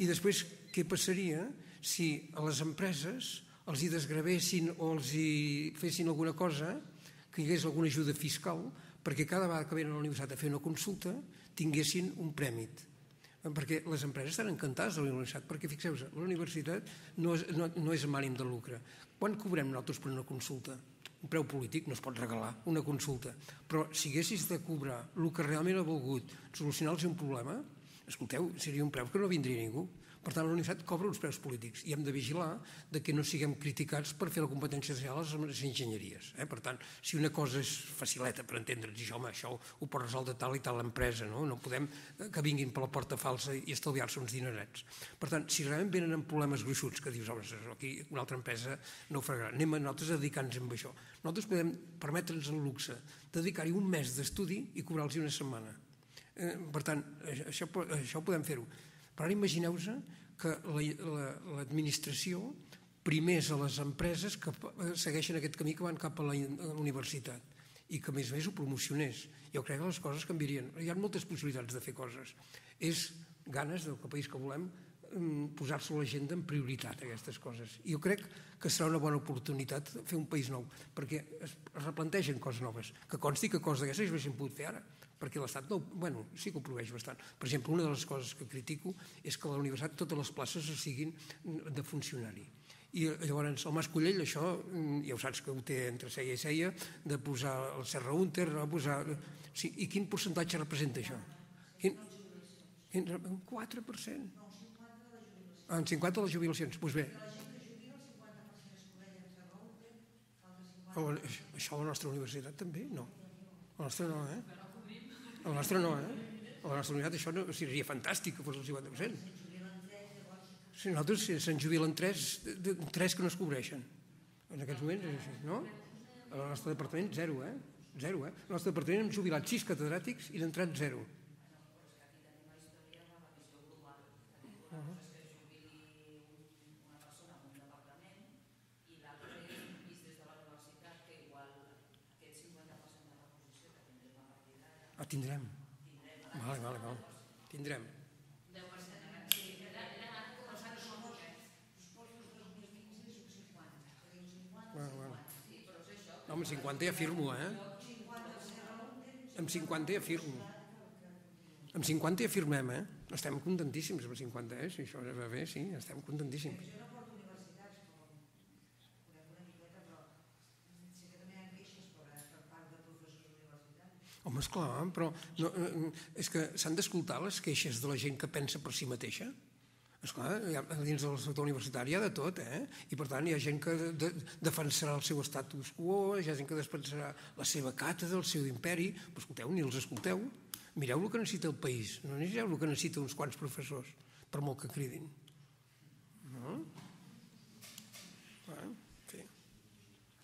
i després què passaria si a les empreses els hi desgravessin o els hi fessin alguna cosa, que hi hagués alguna ajuda fiscal, perquè cada vegada que venen a la universitat a fer una consulta tinguessin un prèmit perquè les empreses estan encantades de la universitat, perquè fixeu-vos, la universitat no és, no, no és amb ànim de lucre. Quan cobrem nosaltres per una consulta? Un preu polític no es pot regalar, una consulta. Però si haguessis de cobrar el que realment ha volgut solucionar-los un problema, escolteu, seria un preu que no vindria ningú. Per tant, la universitat cobra uns preus polítics i hem de vigilar de que no siguem criticats per fer la competència social a les enginyeries. Eh? Per tant, si una cosa és facileta per entendre'ns, i home, això ho pot resoldre tal i tal empresa, no? no podem eh, que vinguin per la porta falsa i estalviar-se uns dinerets. Per tant, si realment venen amb problemes gruixuts, que dius, home, aquí una altra empresa no ho farà, anem a nosaltres a dedicar-nos amb això. Nosaltres podem permetre'ns el luxe de dedicar-hi un mes d'estudi i cobrar-los una setmana. Eh, per tant, això, això podem fer-ho però ara imagineu-vos que l'administració la, primés a les empreses que segueixen aquest camí que van cap a la universitat i que a més a més ho promocionés. Jo crec que les coses canviarien. Hi ha moltes possibilitats de fer coses. És ganes del país que volem mm, posar-se a l'agenda en prioritat aquestes coses. I jo crec que serà una bona oportunitat fer un país nou, perquè es replantegen coses noves, que consti que coses d'aquestes s'haguessin pogut fer ara perquè l'Estat no, bueno, sí que ho proveeix bastant. Per exemple, una de les coses que critico és que a la universitat totes les places siguin de funcionari. I llavors el Mas Collell, això, ja ho saps que ho té entre seia i seia, de posar el Serra Unter, de posar... Sí, I quin percentatge representa això? Quin? quin un 4%? Ah, en 50 de les jubilacions. Doncs pues bé. Això a la nostra universitat també? No. A la nostra no, eh? El nostre no, eh? A la nostra unitat això no, seria fantàstic que fos el 50%. Si nosaltres se'n jubilen tres, tres que no es cobreixen. En aquests moments és així, no? Al nostre departament, zero, eh? Zero, eh? Al nostre departament hem jubilat sis catedràtics i n'ha entrat zero. Tindrem. Vale, vale, vale. Tindrem. Bueno, bueno. No, amb 50 ja firmo, eh? Amb 50 ja firmo. Amb 50 ja firmem, eh? Estem contentíssims amb 50, eh? Si això va bé, sí, estem contentíssims. Home, esclar, però no, és que s'han d'escoltar les queixes de la gent que pensa per si mateixa. Esclar, dins del sector universitari hi ha de tot, eh? I per tant hi ha gent que de, de, defensarà el seu status quo, hi ha gent que defensarà la seva càtedra, el seu imperi, però escolteu, ni els escolteu. Mireu el que necessita el país, no mireu el que necessita uns quants professors, per molt que cridin. No? Ah, sí.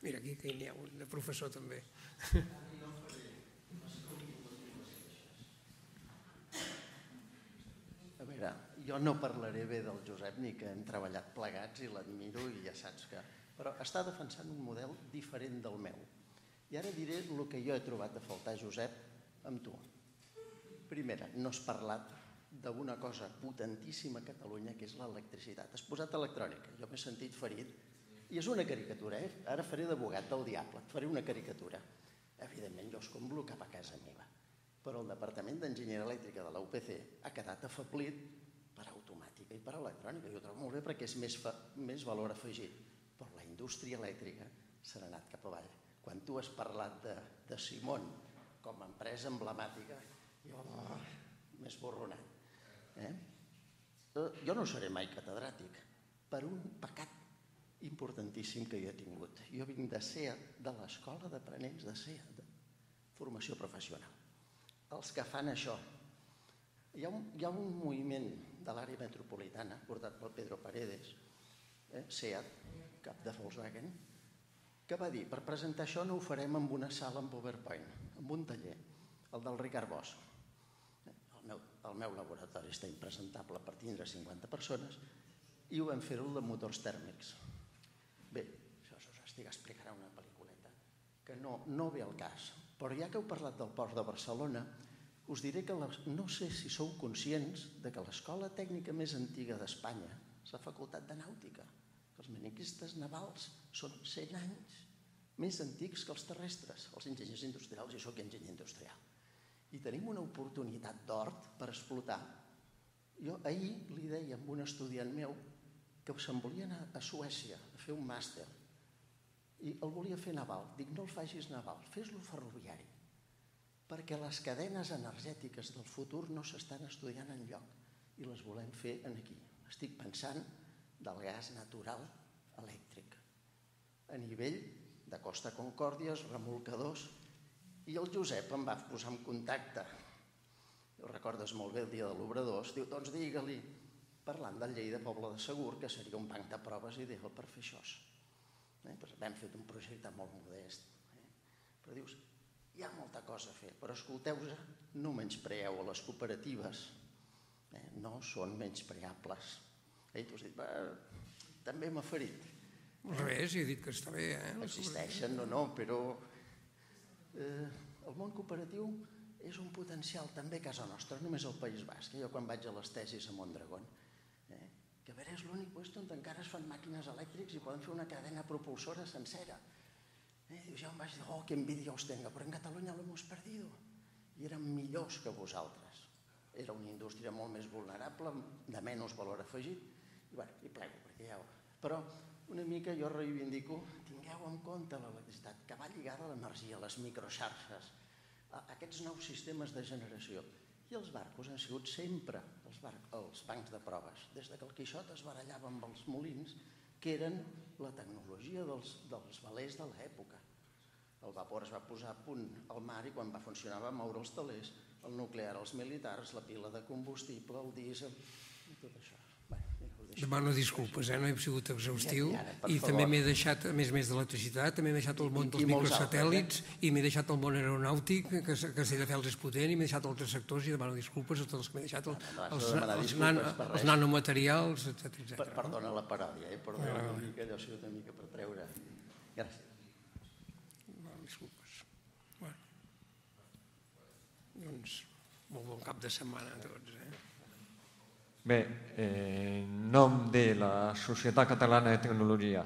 Mira, aquí que hi ha un de professor també. A veure, jo no parlaré bé del Josep ni que hem treballat plegats i l'admiro i ja saps que... Però està defensant un model diferent del meu. I ara diré el que jo he trobat a faltar, Josep, amb tu. Primera, no has parlat d'una cosa potentíssima a Catalunya, que és l'electricitat. Has posat electrònica, jo m'he sentit ferit, i és una caricatura, eh? Ara faré d'abogat del diable, et faré una caricatura. Evidentment, jo escomblo cap a casa meva, però el Departament d'Enginyeria Elèctrica de la UPC ha quedat afablit per automàtica i per electrònica. Jo ho trobo molt bé perquè és més, fa, més valor afegit, però la indústria elèctrica s'ha anat cap avall. Quan tu has parlat de, de Simon com a empresa emblemàtica, jo oh, m'he esborronat. Eh? eh? Jo no seré mai catedràtic per un pecat importantíssim que jo he tingut. Jo vinc de SEAT, de l'escola d'aprenents de SEAT, formació professional. Els que fan això, hi ha un, hi ha un moviment de l'àrea metropolitana portat pel Pedro Paredes, eh, SEAT, cap de Volkswagen, que va dir, per presentar això no ho farem en una sala amb PowerPoint, amb un taller, el del Ricard Bosch. Eh, el meu, el meu laboratori està impresentable per tindre 50 persones i ho vam fer el de motors tèrmics. Bé, això us estic explicant una pel·lículeta que no, no ve al cas, però ja que heu parlat del port de Barcelona, us diré que les, no sé si sou conscients de que l'escola tècnica més antiga d'Espanya és la Facultat de Nàutica, els maniquistes navals són 100 anys més antics que els terrestres, els enginyers industrials, i sóc enginyer industrial. I tenim una oportunitat d'or per explotar. Jo ahir li deia a un estudiant meu que se'n volia anar a Suècia a fer un màster i el volia fer naval. Dic, no el facis naval, fes-lo ferroviari, perquè les cadenes energètiques del futur no s'estan estudiant en lloc i les volem fer en aquí. Estic pensant del gas natural elèctric a nivell de Costa Concòrdies, remolcadors, i el Josep em va posar en contacte. Ho recordes molt bé el dia de l'Obrador, diu, doncs digue-li parlant del llei de Poble de Segur, que seria un banc de proves ideal per fer això. Eh? Pues vam fer un projecte molt modest. Eh? Però dius, hi ha molta cosa a fer, però escolteu-se, no menyspreeu a les cooperatives, eh? no són menyspreables. Eh? Tu has dit, va, també m'ha ferit. Revés, he dit que està bé. Eh? Existeixen, no, no, però eh, el món cooperatiu és un potencial també a casa nostra, només al País Basc. Jo quan vaig a les tesis a Mondragón, a veure, és l'únic lloc on encara es fan màquines elèctrics i poden fer una cadena propulsora sencera. Eh, diu, jo em vaig dir, oh, que envidia us tenga, però en Catalunya lo hemos perdido. I érem millors que vosaltres. Era una indústria molt més vulnerable, de menys valor afegit, i, bueno, i plego, perquè ja... Però una mica jo reivindico, tingueu en compte l'electricitat, que va lligada a l'energia, les microxarxes, a aquests nous sistemes de generació. I els barcos han sigut sempre els, els bancs de proves. Des de que el Quixot es barallava amb els molins, que eren la tecnologia dels, dels velers de l'època. El vapor es va posar a punt al mar i quan va funcionar va moure els talers, el nuclear els militars, la pila de combustible, el dièsel i tot això. Demano disculpes, eh? no he sigut exhaustiu ja, ja, i també m'he deixat, a més més d'electricitat, també m'he deixat el món dels microsatèl·lits eh? i m'he deixat el món aeronàutic, que, que sé de fer els potent, i m'he deixat altres sectors i demano disculpes a tots els que m'he deixat, el, no, no, els, els, nan, els nanomaterials, etc. etc. Per, perdona la paròdia, eh? perdona no, una mica, allò ha sigut una mica per treure. Gràcies. Disculpes. Bueno. Doncs, molt bon cap de setmana a tots. Bé, eh, en nom de la Societat Catalana de Tecnologia,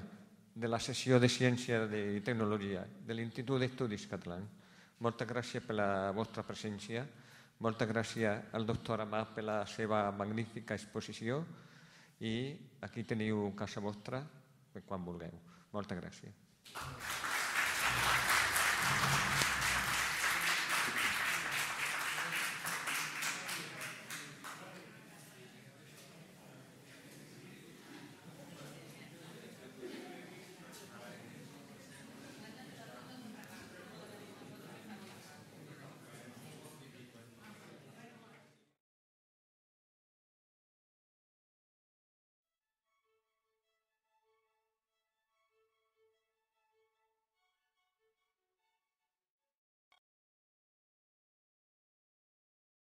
de la sessió de Ciència i Tecnologia, de l'Institut d'Estudis Catalans, moltes gràcies per la vostra presència, moltes gràcies al doctor Amat per la seva magnífica exposició i aquí teniu casa vostra quan vulgueu. Moltes gràcies.